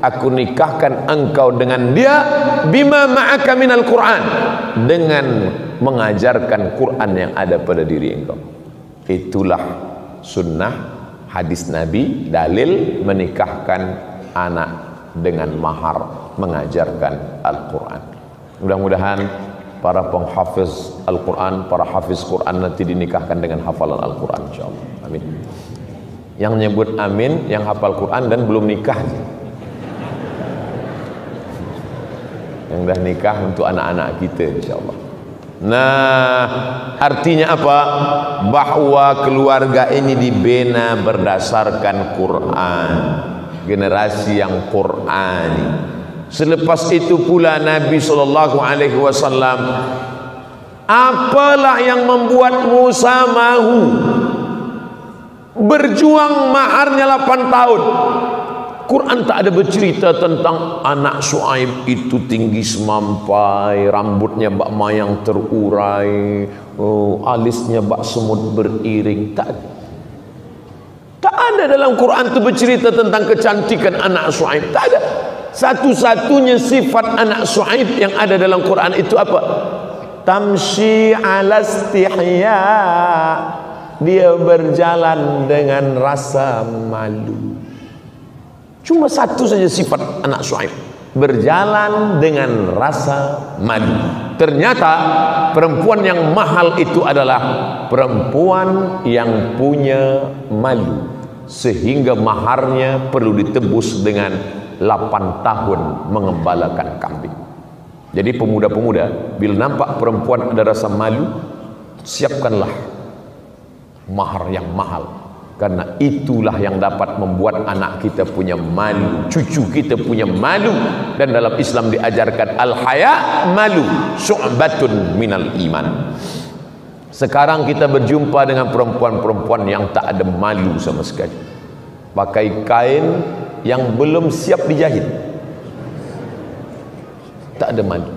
Aku nikahkan engkau dengan dia. Bima ma'aka minal Quran. Dengan mengajarkan Quran yang ada pada diri engkau. Itulah sunnah hadis Nabi dalil menikahkan anak dengan mahar mengajarkan Al-Quran. Mudah-mudahan para penghafiz Al-Quran para hafiz Quran nanti dinikahkan dengan hafalan Al-Quran insyaAllah. Amin. Yang nyebut amin yang hafal Quran dan belum nikah yang dah nikah untuk anak-anak kita insyaallah. Nah, artinya apa? Bahawa keluarga ini dibina berdasarkan Quran. Generasi yang Qurani. Selepas itu pula Nabi sallallahu alaihi wasallam apalah yang membuat Musa mahu berjuang maharnya 8 tahun Quran tak ada bercerita tentang anak Suaib itu tinggi semampai, rambutnya bak mayang terurai, oh, alisnya bak semut beriring. Tak ada. Tak ada dalam Quran itu bercerita tentang kecantikan anak Suaib. Tak ada. Satu-satunya sifat anak Suaib yang ada dalam Quran itu apa? Tamshi ala stihya. Dia berjalan dengan rasa malu. Cuma satu saja sifat anak Suhaib Berjalan dengan rasa malu Ternyata perempuan yang mahal itu adalah Perempuan yang punya malu Sehingga maharnya perlu ditebus dengan 8 tahun mengembalakan kambing. Jadi pemuda-pemuda Bila nampak perempuan ada rasa malu Siapkanlah mahar yang mahal karena itulah yang dapat membuat anak kita punya malu cucu kita punya malu. Dan dalam Islam diajarkan al-haya malu syu'batun minal iman. Sekarang kita berjumpa dengan perempuan-perempuan yang tak ada malu sama sekali. Pakai kain yang belum siap dijahit. Tak ada malu.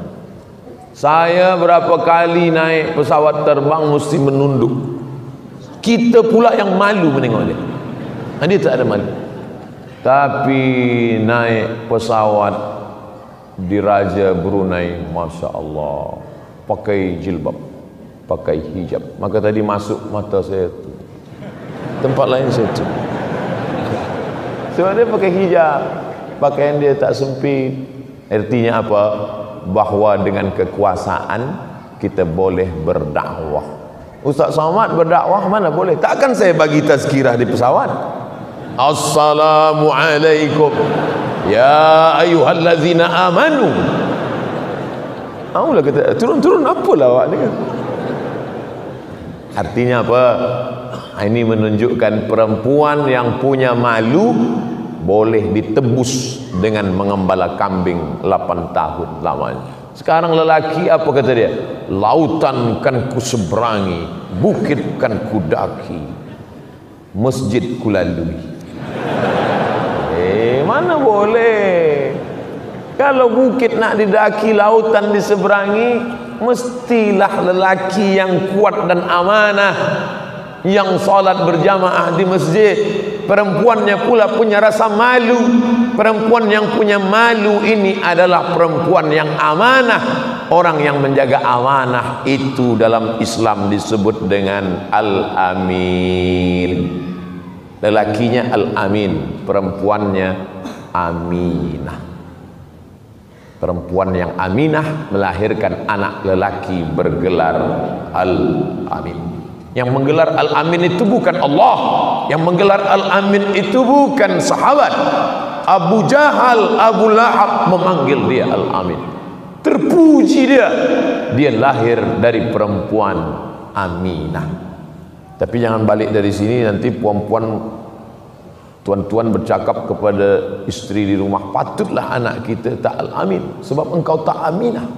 Saya berapa kali naik pesawat terbang mesti menunduk kita pula yang malu menengok dia. Ha, dia tak ada malu. Tapi naik pesawat di Raja Brunei Masya Allah pakai jilbab pakai hijab. Maka tadi masuk mata saya tu. Tempat lain saya tu. Sebab dia pakai hijab pakaian dia tak sempit. Artinya apa? Bahawa dengan kekuasaan kita boleh berdakwah Ustaz Somad berdakwah mana boleh? Takkan saya bagi tazkirah di pesawat? Assalamualaikum Ya ayuhallazina amanu. Aulah kata turun-turun apalah awak ni? Artinya apa? Ini menunjukkan perempuan yang punya malu boleh ditebus dengan mengembala kambing 8 tahun lamanya. Sekarang lelaki apa kata dia? Lautan kan ku seberangi, bukit kan ku daki, masjid ku lalui. Eh, mana boleh? Kalau bukit nak didaki, lautan diseberangi, mestilah lelaki yang kuat dan amanah yang salat berjamaah di masjid perempuannya pula punya rasa malu. Perempuan yang punya malu ini adalah perempuan yang amanah. Orang yang menjaga amanah itu dalam Islam disebut dengan al-amin. Lelakinya al-amin perempuannya aminah. Perempuan yang aminah melahirkan anak lelaki bergelar Al-Amin yang menggelar Al-Amin itu bukan Allah. Yang menggelar Al-Amin itu bukan sahabat. Abu Jahal, Abu Lahab memanggil dia Al-Amin. Terpuji dia. Dia lahir dari perempuan Aminah. Tapi jangan balik dari sini nanti puan-puan Tuan-tuan bercakap kepada isteri di rumah Patutlah anak kita tak al-amin Sebab engkau tak aminah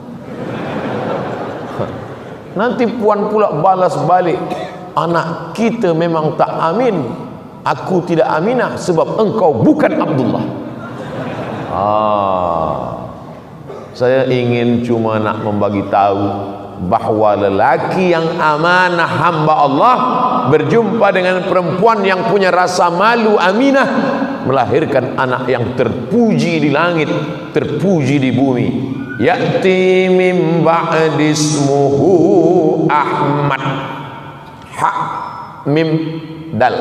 Nanti puan pula balas balik Anak kita memang tak amin. Aku tidak aminah Sebab engkau bukan Abdullah. Ah, Saya ingin cuma nak membagi tahu bahawa lelaki yang amanah hamba Allah berjumpa dengan perempuan yang punya rasa malu aminah melahirkan anak yang terpuji di langit terpuji di bumi ya'ti min ba'dismuhu Ahmad. Ha mim dal.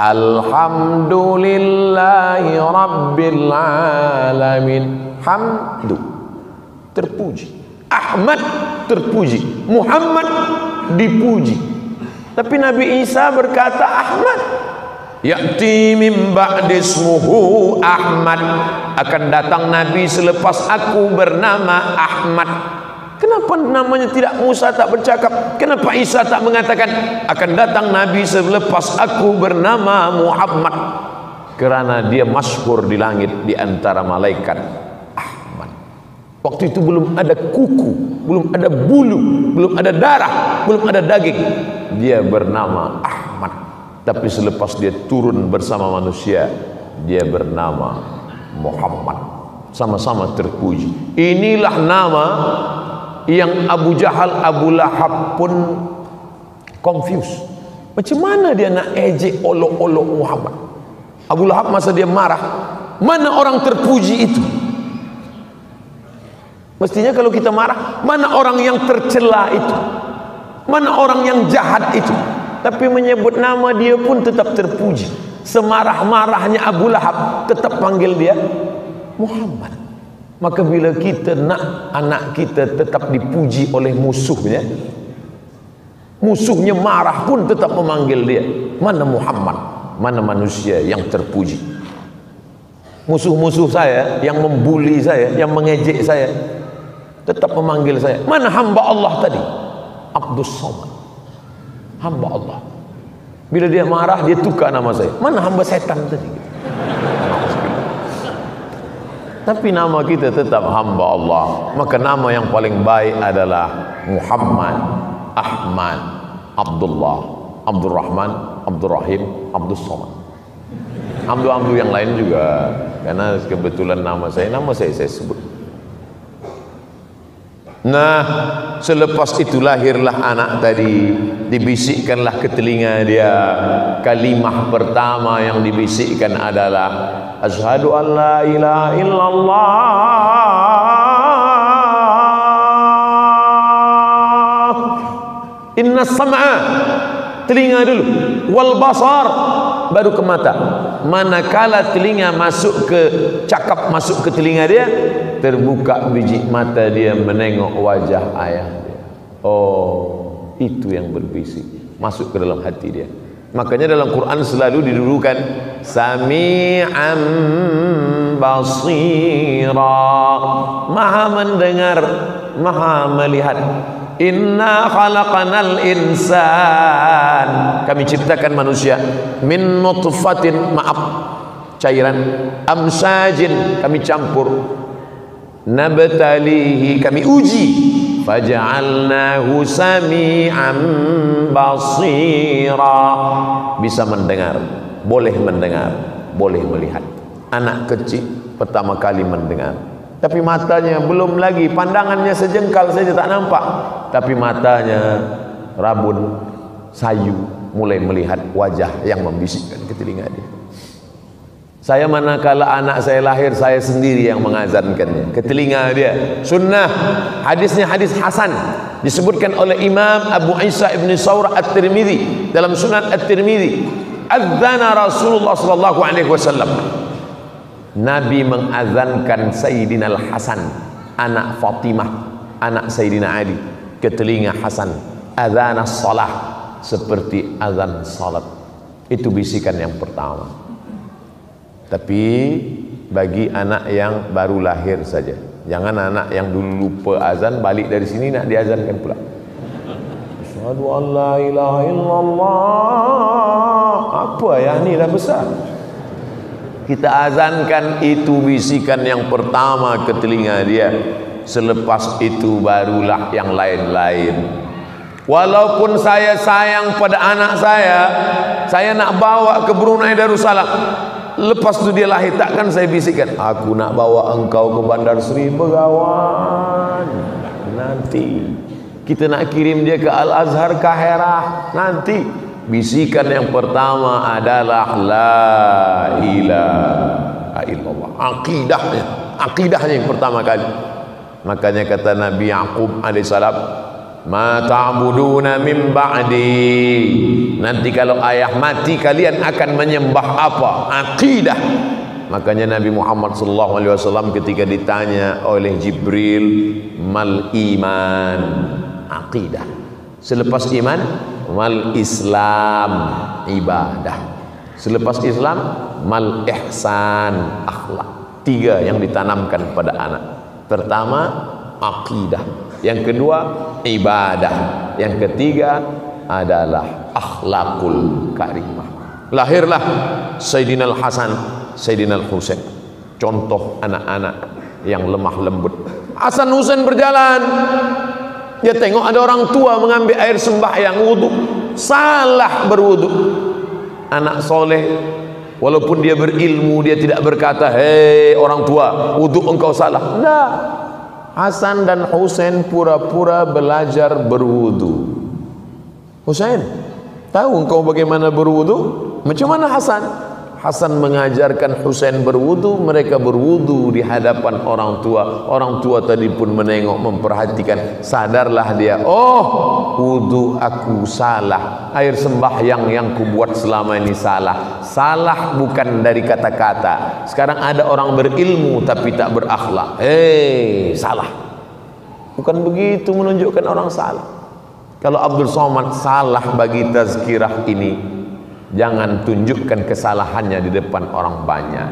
Alhamdulillahi Rabbil Alamin. Hamdu Terpuji. Ahmad terpuji. Muhammad dipuji. Tapi Nabi Isa berkata Ahmad Ya'ti min ba'dismuhu Ahmad. Akan datang Nabi selepas aku bernama Ahmad. Kenapa namanya tidak Musa tak bercakap? Kenapa Isa tak mengatakan? Akan datang Nabi selepas aku bernama Muhammad. Kerana dia masyhur di langit di antara malaikat Waktu itu belum ada kuku, belum ada bulu, belum ada darah, belum ada daging. Dia bernama Ahmad. Tapi selepas dia turun bersama manusia, dia bernama Muhammad. Sama-sama terpuji. Inilah nama yang Abu Jahal, Abu Lahab pun confused. Macam mana dia nak ejek olok-olok Muhammad? Abu Lahab masa dia marah, mana orang terpuji itu? Mestinya kalau kita marah, mana orang yang tercela itu? Mana orang yang jahat itu? Tapi menyebut nama dia pun tetap terpuji. Semarah-marahnya Abu Lahab tetap panggil dia Muhammad. Maka bila kita nak anak kita tetap dipuji oleh musuhnya, musuhnya marah pun tetap memanggil dia. Mana Muhammad? Mana manusia yang terpuji? Musuh-musuh saya yang membuli saya, yang mengejek saya, tetap memanggil saya mana hamba Allah tadi Abdus Somad hamba Allah. Bila dia marah dia tukar nama saya. Mana hamba setan tadi? Tapi nama kita tetap hamba Allah. Maka nama yang paling baik adalah Muhammad Ahmad Abdullah Abdul Rahman Abdul Rahim Abdul Somad Abdul-Abdul yang lain juga. Karena kebetulan nama saya nama saya saya sebut Nah, selepas itu lahirlah anak tadi, dibisikkanlah ke telinga dia. Kalimah pertama yang dibisikkan adalah Asyhadu an la ilaha illallah. Inna sam'a. Telinga dulu. Wal basar. Baru ke mata. Manakala telinga masuk ke cakap masuk ke telinga dia terbuka biji mata dia menengok wajah ayah dia. Oh itu yang berbisik. Masuk ke dalam hati dia. Makanya dalam Quran selalu didudukan sami'an basira. Maha mendengar maha melihat. Inna khalaqanal insan. Kami ciptakan manusia Min nutfatin Maaf Cairan Amsajin. Kami campur Nabtalihi Kami uji. Faja'alnahu sami'an basira. Bisa mendengar Boleh mendengar Boleh melihat. Anak kecil Pertama kali mendengar. Tapi matanya belum lagi pandangannya sejengkal saja tak nampak. Tapi matanya rabun sayu mulai melihat wajah yang membisikkan ke telinga dia saya manakala anak saya lahir saya sendiri yang mengazankannya. Ke telinga dia sunnah. Hadisnya hadis hasan. Disebutkan oleh Imam Abu Isa ibn Sawr At-Tirmidzi dalam Sunan At-Tirmidzi adzana Rasulullah sallallahu alaihi wasallam. Nabi mengazankan Sayyidina Al-Hasan anak Fatimah anak Sayyidina Ali. Ke telinga Hasan azan salah seperti azan salat. Itu bisikan yang pertama tapi bagi anak yang baru lahir saja. Jangan anak yang dulu lupa azan balik dari sini nak diazankan pula. Asyhadu an la ilaha illallah. Apa ya ni dah besar? Kita azankan itu bisikan yang pertama ke telinga dia. Selepas itu barulah yang lain-lain. Walaupun saya sayang pada anak saya saya nak bawa ke Brunei Darussalam lepas tu dia lahir takkan saya bisikan aku nak bawa engkau ke Bandar Seri Begawan. Nanti. Kita nak kirim dia ke Al-Azhar Kaherah. Nanti. Bisikan yang pertama adalah la ilaha illallah. Akidahnya. Akidahnya yang pertama kali. Makanya kata Nabi Yaqub alaihissalam ma ta'buduna min ba'di. Nanti kalau ayah mati kalian akan menyembah apa? Akidah makanya Nabi Muhammad sallallahu alaihi wasallam ketika ditanya oleh Jibril mal iman? Akidah selepas iman mal Islam? Ibadah. Selepas Islam mal ihsan? Akhlak. Tiga yang ditanamkan pada anak. Pertama akidah yang kedua ibadah yang ketiga adalah akhlakul karimah lahirlah Sayyidina Al-Hasan Sayyidina Al-Husain contoh anak-anak yang lemah lembut Hasan Husain berjalan dia tengok ada orang tua mengambil air sembahyang wudu. Salah berwudu. Anak soleh walaupun dia berilmu dia tidak berkata, "Hei orang tua, wudu engkau salah." Nah, Hasan dan Husain pura-pura belajar berwudu. Husain, tahu engkau bagaimana berwudu? Macam mana Hasan? Hasan mengajarkan Husain berwudu, mereka berwudu di hadapan orang tua. Orang tua tadi pun menengok, memperhatikan. Sadarlah dia, oh wudu aku salah. Air sembahyang yang kubuat selama ini salah. Salah bukan dari kata-kata. Sekarang ada orang berilmu tapi tak berakhlak. Hei, salah. Bukan begitu menunjukkan orang salah. Kalau Abdul Somad salah bagi tazkirah ini, Jangan tunjukkan kesalahannya di depan orang banyak.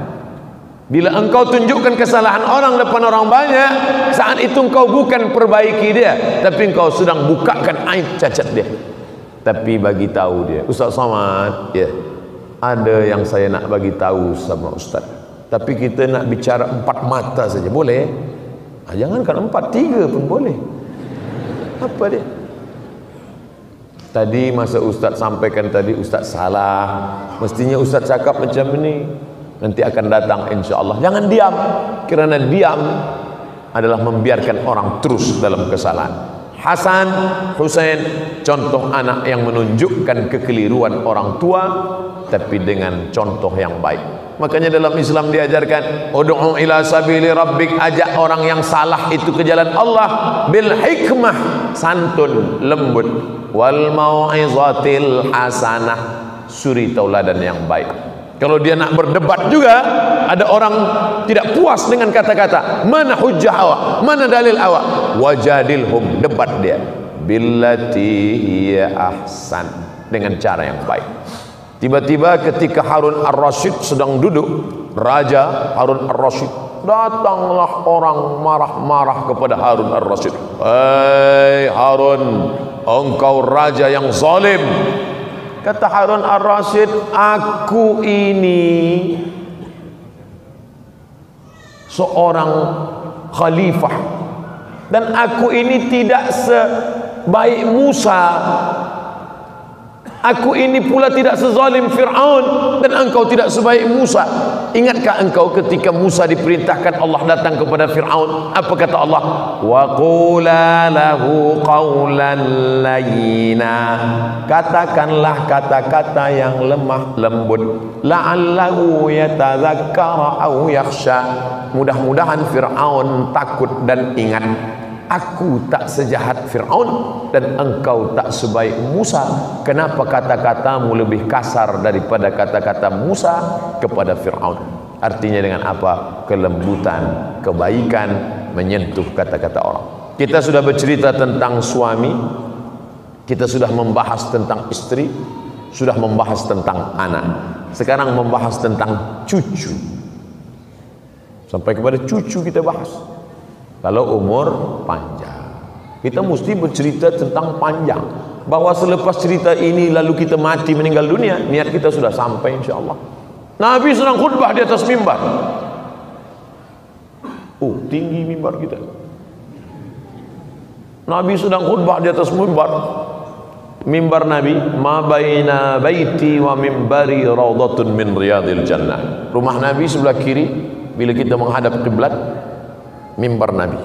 Bila engkau tunjukkan kesalahan orang depan orang banyak, saat itu engkau bukan perbaiki dia, tapi engkau sedang bukakan aib cacat dia. Tapi bagi tahu dia, Ustaz Somad, ya, ada yang saya nak bagi tahu sama Ustaz. Tapi kita nak bicara empat mata saja, boleh? Ah, jangankan empat, tiga pun boleh. Apa dia? Tadi masa Ustaz sampaikan tadi Ustaz salah. Mestinya Ustaz cakap macam ini. Nanti akan datang insya Allah. Jangan diam. Kerana diam adalah membiarkan orang terus dalam kesalahan. Hasan, Hussein, contoh anak yang menunjukkan kekeliruan orang tua tapi dengan contoh yang baik. Makanya dalam Islam diajarkan ud'u ila sabili rabbik ajak orang yang salah itu ke jalan Allah bil hikmah santun lembut. Wal mau'izatil hasanah suri tauladan yang baik. Kalau dia nak berdebat juga ada orang tidak puas dengan kata-kata mana hujjah awak? Mana dalil awak? Wajadilhum debat dia. Billati ahsan dengan cara yang baik tiba-tiba ketika Harun Ar-Rasyid sedang duduk raja Harun Ar-Rasyid datanglah orang marah-marah kepada Harun Ar-Rasyid hei Harun engkau raja yang zalim. Kata Harun Ar-Rasyid aku ini seorang khalifah. Dan aku ini tidak sebaik Musa Aku ini pula tidak sezalim Fir'aun dan engkau tidak sebaik Musa. Ingatkah engkau ketika Musa diperintahkan Allah datang kepada Fir'aun? Apa kata Allah? Wa qula lahu qawlan layina. Katakanlah kata-kata yang lemah lembut. La'allahu yatadhakkara aw yakhsha. Mudah-mudahan Fir'aun takut dan ingat Aku tak sejahat Fir'aun dan engkau tak sebaik Musa. Kenapa kata-katamu lebih kasar daripada kata-kata Musa kepada Fir'aun? Artinya dengan apa? Kelembutan, kebaikan menyentuh kata-kata orang. Kita sudah bercerita tentang suami, kita sudah membahas tentang istri, sudah membahas tentang anak. Sekarang membahas tentang cucu. Sampai kepada cucu kita bahas kalau umur panjang. Kita mesti bercerita tentang panjang. Bahawa selepas cerita ini lalu kita mati meninggal dunia niat kita sudah sampai insyaAllah. Nabi sedang khutbah di atas mimbar. Oh tinggi mimbar kita. Nabi sedang khutbah di atas mimbar. Mimbar Nabi ma baina baiti wa mimbari raudatun min riyadil jannah. Rumah Nabi sebelah kiri bila kita menghadap kiblat mimbar Nabi.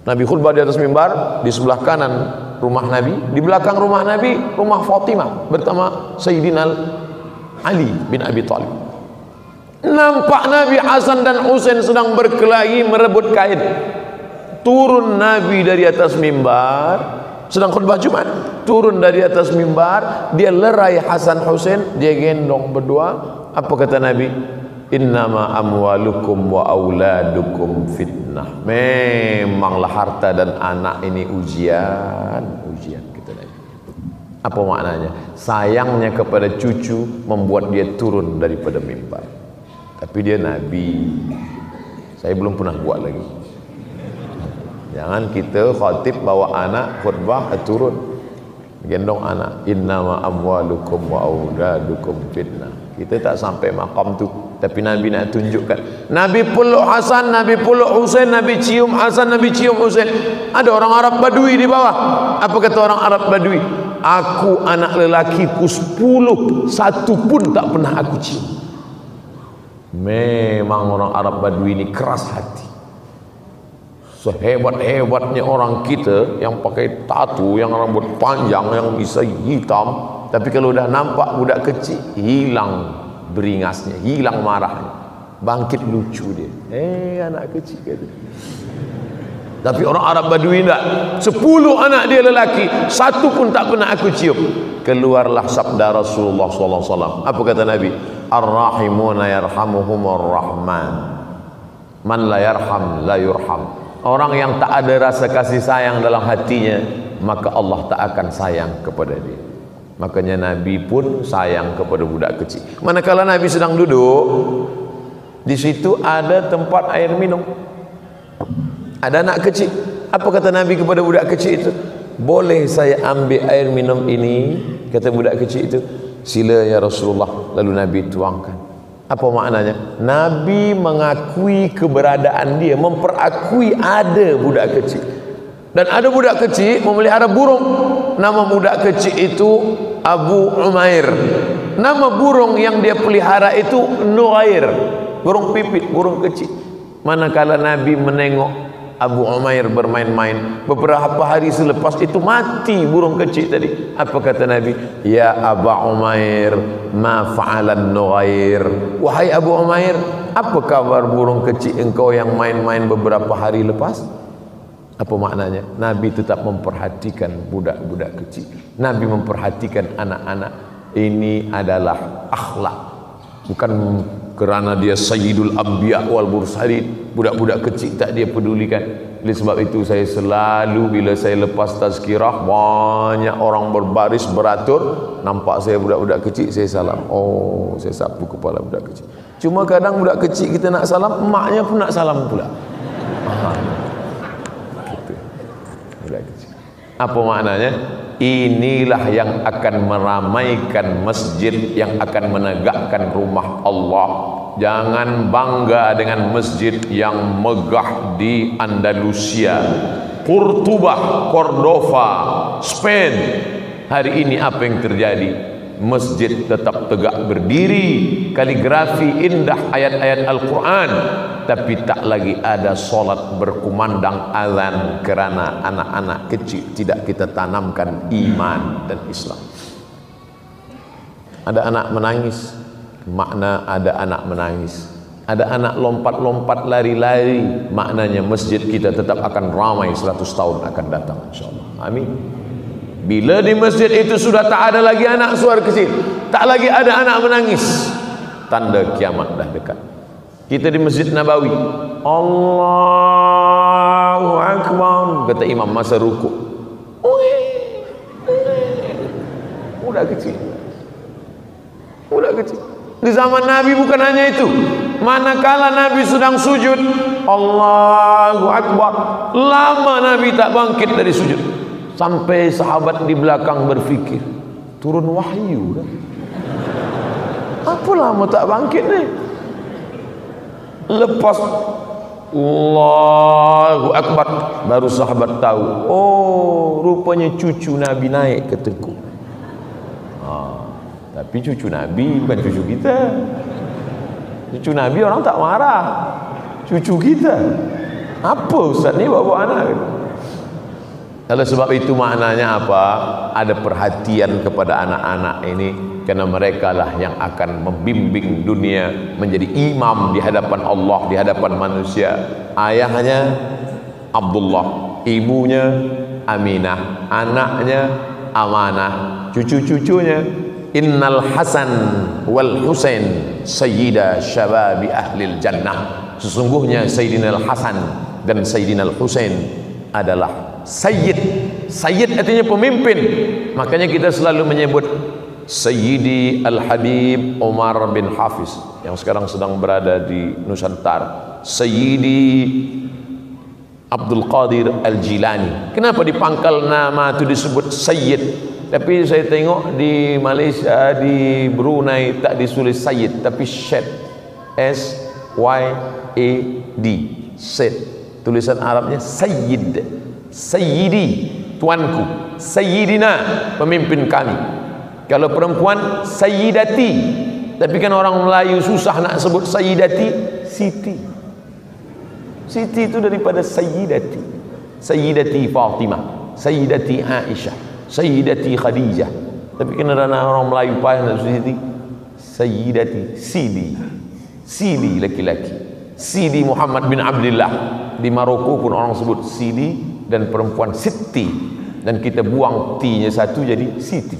Nabi khutbah di atas mimbar, di sebelah kanan rumah Nabi, di belakang rumah Nabi, rumah Fatimah bersama Sayyidina Ali bin Abi Talib. Nampak Nabi Hasan dan Husain sedang berkelahi merebut kain. Turun Nabi dari atas mimbar, sedang khutbah Jumat. Turun dari atas mimbar, dia lerai Hasan Husain, dia gendong berdua. Apa kata Nabi? Innama amwalukum wa auladukum fitnah. Memanglah harta dan anak ini ujian, ujian kita lagi. Apa maknanya? Sayangnya kepada cucu membuat dia turun daripada mimbar. Tapi dia nabi. Saya belum pernah buat lagi. Jangan kita khatib bawa anak khutbah turun. Gendong anak. Innama amwalukum wa auladukum fitnah. Kita tak sampai makam tu tapi Nabi nak tunjukkan. Nabi peluk Hasan, Nabi peluk Husain, Nabi cium Hasan, Nabi cium Husain. Ada orang Arab Badui di bawah. Apa kata orang Arab Badui? Aku anak lelakiku sepuluh. Satu pun tak pernah aku cium. Memang orang Arab Badui ini keras hati. Sehebat-hebatnya orang kita yang pakai tatu yang rambut panjang yang bisa hitam. Tapi kalau dah nampak budak kecil hilang beringasnya hilang marahnya. Bangkit lucu dia. Eh anak kecil kata. Tapi orang Arab Badui tak sepuluh anak dia lelaki. Satu pun tak pernah aku cium. Keluarlah sabda Rasulullah SAW apa kata Nabi? Ar-Rahimuna yarhamuhumur Rahman man la yarham la yurham. Orang yang tak ada rasa kasih sayang dalam hatinya maka Allah tak akan sayang kepada dia Makanya Nabi pun sayang kepada budak kecil. Manakala Nabi sedang duduk, di situ ada tempat air minum. Ada anak kecil. Apa kata Nabi kepada budak kecil itu? Boleh saya ambil air minum ini? Kata budak kecil itu. Sila ya Rasulullah. Lalu Nabi tuangkan. Apa maknanya? Nabi mengakui keberadaan dia, memperakui ada budak kecil. Dan ada budak kecil memelihara burung. Nama budak kecil itu Abu Umair. Nama burung yang dia pelihara itu Nuair burung pipit, burung kecil. Manakala Nabi menengok Abu Umair bermain-main beberapa hari selepas itu mati burung kecil tadi. Apa kata Nabi? Ya Abu Umair ma fa'alan Nuair wahai Abu Umair apa kabar burung kecil engkau yang main-main beberapa hari lepas apa maknanya? Nabi tetap memperhatikan budak-budak kecil. Nabi memperhatikan anak-anak. Ini adalah akhlak. Bukan kerana dia sayyidul anbiya wal mursalin. Budak-budak kecil tak dia pedulikan. Oleh sebab itu saya selalu bila saya lepas tazkirah banyak orang berbaris beratur. Nampak saya budak-budak kecil saya salam. Oh saya sapu kepala budak kecil. Cuma kadang budak kecil kita nak salam emaknya pun nak salam pula apa maknanya? Inilah yang akan meramaikan masjid yang akan menegakkan rumah Allah. Jangan bangga dengan masjid yang megah di Andalusia. Cordoba Cordova Spain. Hari ini apa yang terjadi masjid tetap tegak berdiri. Kaligrafi indah ayat-ayat Al-Quran. Tapi tak lagi ada solat berkumandang azan kerana anak-anak kecil tidak kita tanamkan iman dan Islam. Ada anak menangis. Makna ada anak menangis. Ada anak lompat-lompat lari-lari. Maknanya masjid kita tetap akan ramai 100 tahun akan datang insyaallah. Amin bila di masjid itu sudah tak ada lagi anak suara kecil, tak lagi ada anak menangis, tanda kiamat dah dekat. Kita di Masjid Nabawi, Allahu Akbar, kata imam masa rukuk. Budak kecil. Budak kecil. Di zaman Nabi bukan hanya itu. Manakala Nabi sedang sujud, Allahu Akbar. Lama Nabi tak bangkit dari sujud sampai sahabat di belakang berfikir turun wahyu kan apa lama tak bangkit ni? Lepas Allahu Akbar. Baru sahabat tahu oh rupanya cucu Nabi naik ke tengku ha, tapi cucu Nabi bukan cucu kita. Cucu Nabi orang tak marah. Cucu kita. Apa Ustaz ni bawa anak kalau sebab itu maknanya apa? Ada perhatian kepada anak-anak ini karena mereka lah yang akan membimbing dunia menjadi imam di hadapan Allah, di hadapan manusia. Ayahnya Abdullah, ibunya Aminah, anaknya Amanah, cucu-cucunya Innal Hasan wal Husain sayyida syababi ahli jannah. Sesungguhnya Sayyidina Al-Hasan dan Sayyidina Al-Husain adalah Sayyid. Sayyid artinya pemimpin. Makanya kita selalu menyebut Sayyidi Al-Habib Umar bin Hafiz Yang sekarang sedang berada di Nusantara. Sayyidi Abdul Qadir Al-Jilani. Kenapa di pangkal nama itu disebut Sayyid? Tapi saya tengok di Malaysia Di Brunei tak disulis Sayyid Tapi Syed S-Y-A-D Syed Tulisan Arabnya Sayyid Sayyidi tuanku. Sayyidina pemimpin kami. Kalau perempuan Sayyidati. Tapi kan orang Melayu susah nak sebut Sayyidati Siti. Siti itu daripada Sayyidati. Sayyidati Fatimah. Sayyidati Aisyah. Sayyidati Khadijah. Tapi kan ada orang Melayu payah nak Siti. Sayyidati Sidi. Sidi laki-laki Sidi Muhammad bin Abdullah. Di Maroko pun orang sebut Sidi dan perempuan Siti. Dan kita buang T-nya satu jadi Siti.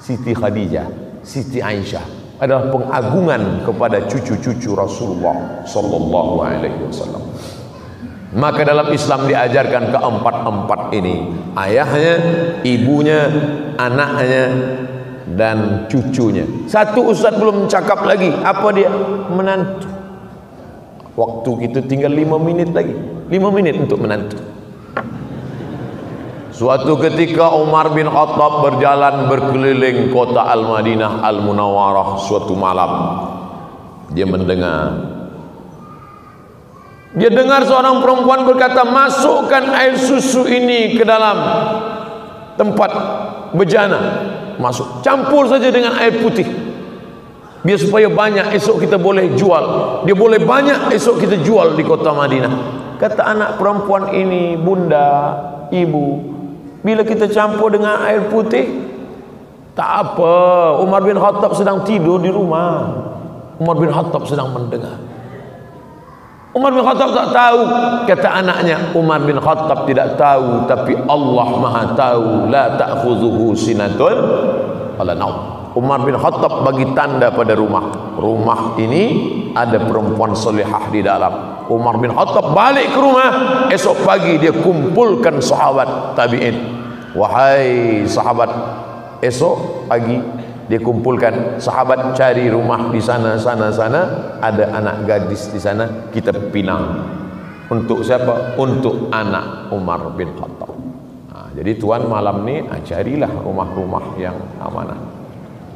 Siti Khadijah Siti Aisyah adalah pengagungan kepada cucu-cucu Rasulullah sallallahu alaihi wasallam. Maka dalam Islam diajarkan keempat-empat ini. Ayahnya ibunya anaknya dan cucunya. Satu ustaz belum cakap lagi apa dia? Menantu. Waktu kita tinggal lima minit lagi. Lima minit untuk menantu Suatu ketika Umar bin Khattab berjalan berkeliling kota Al-Madinah Al-Munawarah suatu malam. Dia mendengar. Dia dengar seorang perempuan berkata, "Masukkan air susu ini ke dalam tempat bejana." Masuk. Campur saja dengan air putih. Biar supaya banyak esok kita boleh jual. Dia boleh banyak esok kita jual di kota Madinah. Kata anak perempuan ini, "Bunda, ibu, bila kita campur dengan air putih tak apa. Umar bin Khattab sedang tidur di rumah. Umar bin Khattab sedang mendengar. Umar bin Khattab tak tahu. Kata anaknya Umar bin Khattab tidak tahu tapi Allah Maha tahu la ta'khudhuhu sinatun wala naum Umar bin Khattab bagi tanda pada rumah. Rumah ini ada perempuan solehah di dalam. Umar bin Khattab balik ke rumah. Esok pagi dia kumpulkan sahabat tabi'in. Wahai sahabat, esok pagi dia kumpulkan sahabat cari rumah di sana sana sana ada anak gadis di sana kita pinang untuk siapa untuk anak Umar bin Khattab ha, jadi tuan malam ni ha, carilah rumah-rumah yang amanah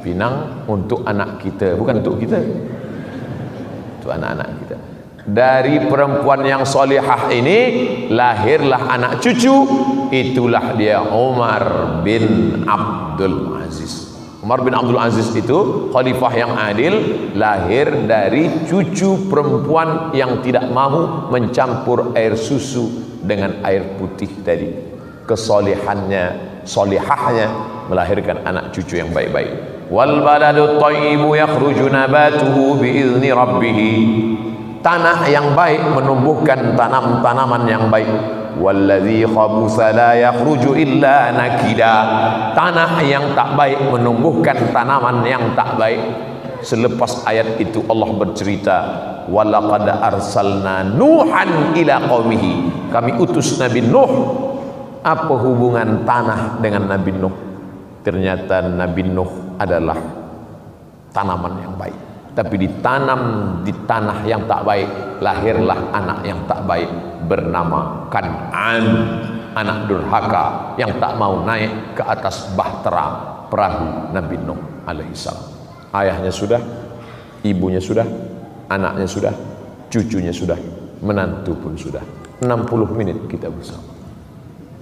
pinang untuk anak kita bukan untuk kita. Untuk anak-anak kita. Dari perempuan yang solihah ini lahirlah anak cucu. Itulah dia Umar bin Abdul Aziz. Umar bin Abdul Aziz itu khalifah yang adil lahir dari cucu perempuan yang tidak mahu mencampur air susu dengan air putih tadi. Kesolehannya solihahnya melahirkan anak cucu yang baik-baik baladu thayyibu yakhruju nabatuhu biizni rabbih tanah yang baik menumbuhkan tanam-tanaman yang baik. Walladhi khabusa la yakhruju illa nakida. Tanah yang tak baik menumbuhkan tanaman yang tak baik. Selepas ayat itu Allah bercerita Walaqad arsalna Nuhan ila qawmihi Kami utus Nabi Nuh. Apa hubungan tanah dengan Nabi Nuh? Ternyata Nabi Nuh adalah tanaman yang baik. Tapi ditanam di tanah yang tak baik Lahirlah anak yang tak baik bernama Kan'an anak durhaka yang tak mau naik ke atas bahtera perahu Nabi Nuh alaihissalam ayahnya sudah ibunya sudah anaknya sudah cucunya sudah menantu pun sudah. 60 minit kita bersama.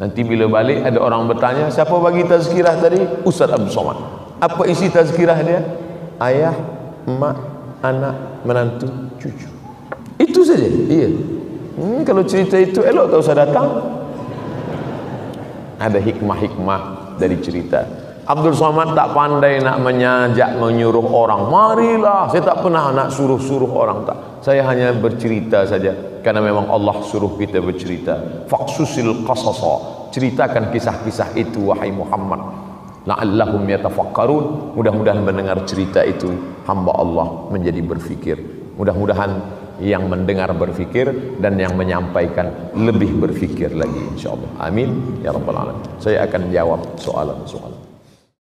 Nanti bila balik ada orang bertanya siapa bagi tazkirah tadi? Ustaz Abdul Somad apa isi tazkirah dia ayah emak anak menantu cucu itu saja iya Hmm, kalau cerita itu elok tak usah datang. Ada hikmah-hikmah dari cerita. Abdul Somad tak pandai nak menyajak menyuruh orang. Marilah. Saya tak pernah nak suruh-suruh orang tak. Saya hanya bercerita saja. Karena memang Allah suruh kita bercerita. Faksusil qasasa. Ceritakan kisah-kisah itu wahai Muhammad. La'allahum yatafakkarun. Mudah-mudahan mendengar cerita itu hamba Allah menjadi berfikir. Mudah-mudahan yang mendengar berfikir dan yang menyampaikan lebih berfikir lagi insyaallah amin ya rabbal alamin saya akan jawab soalan-soalan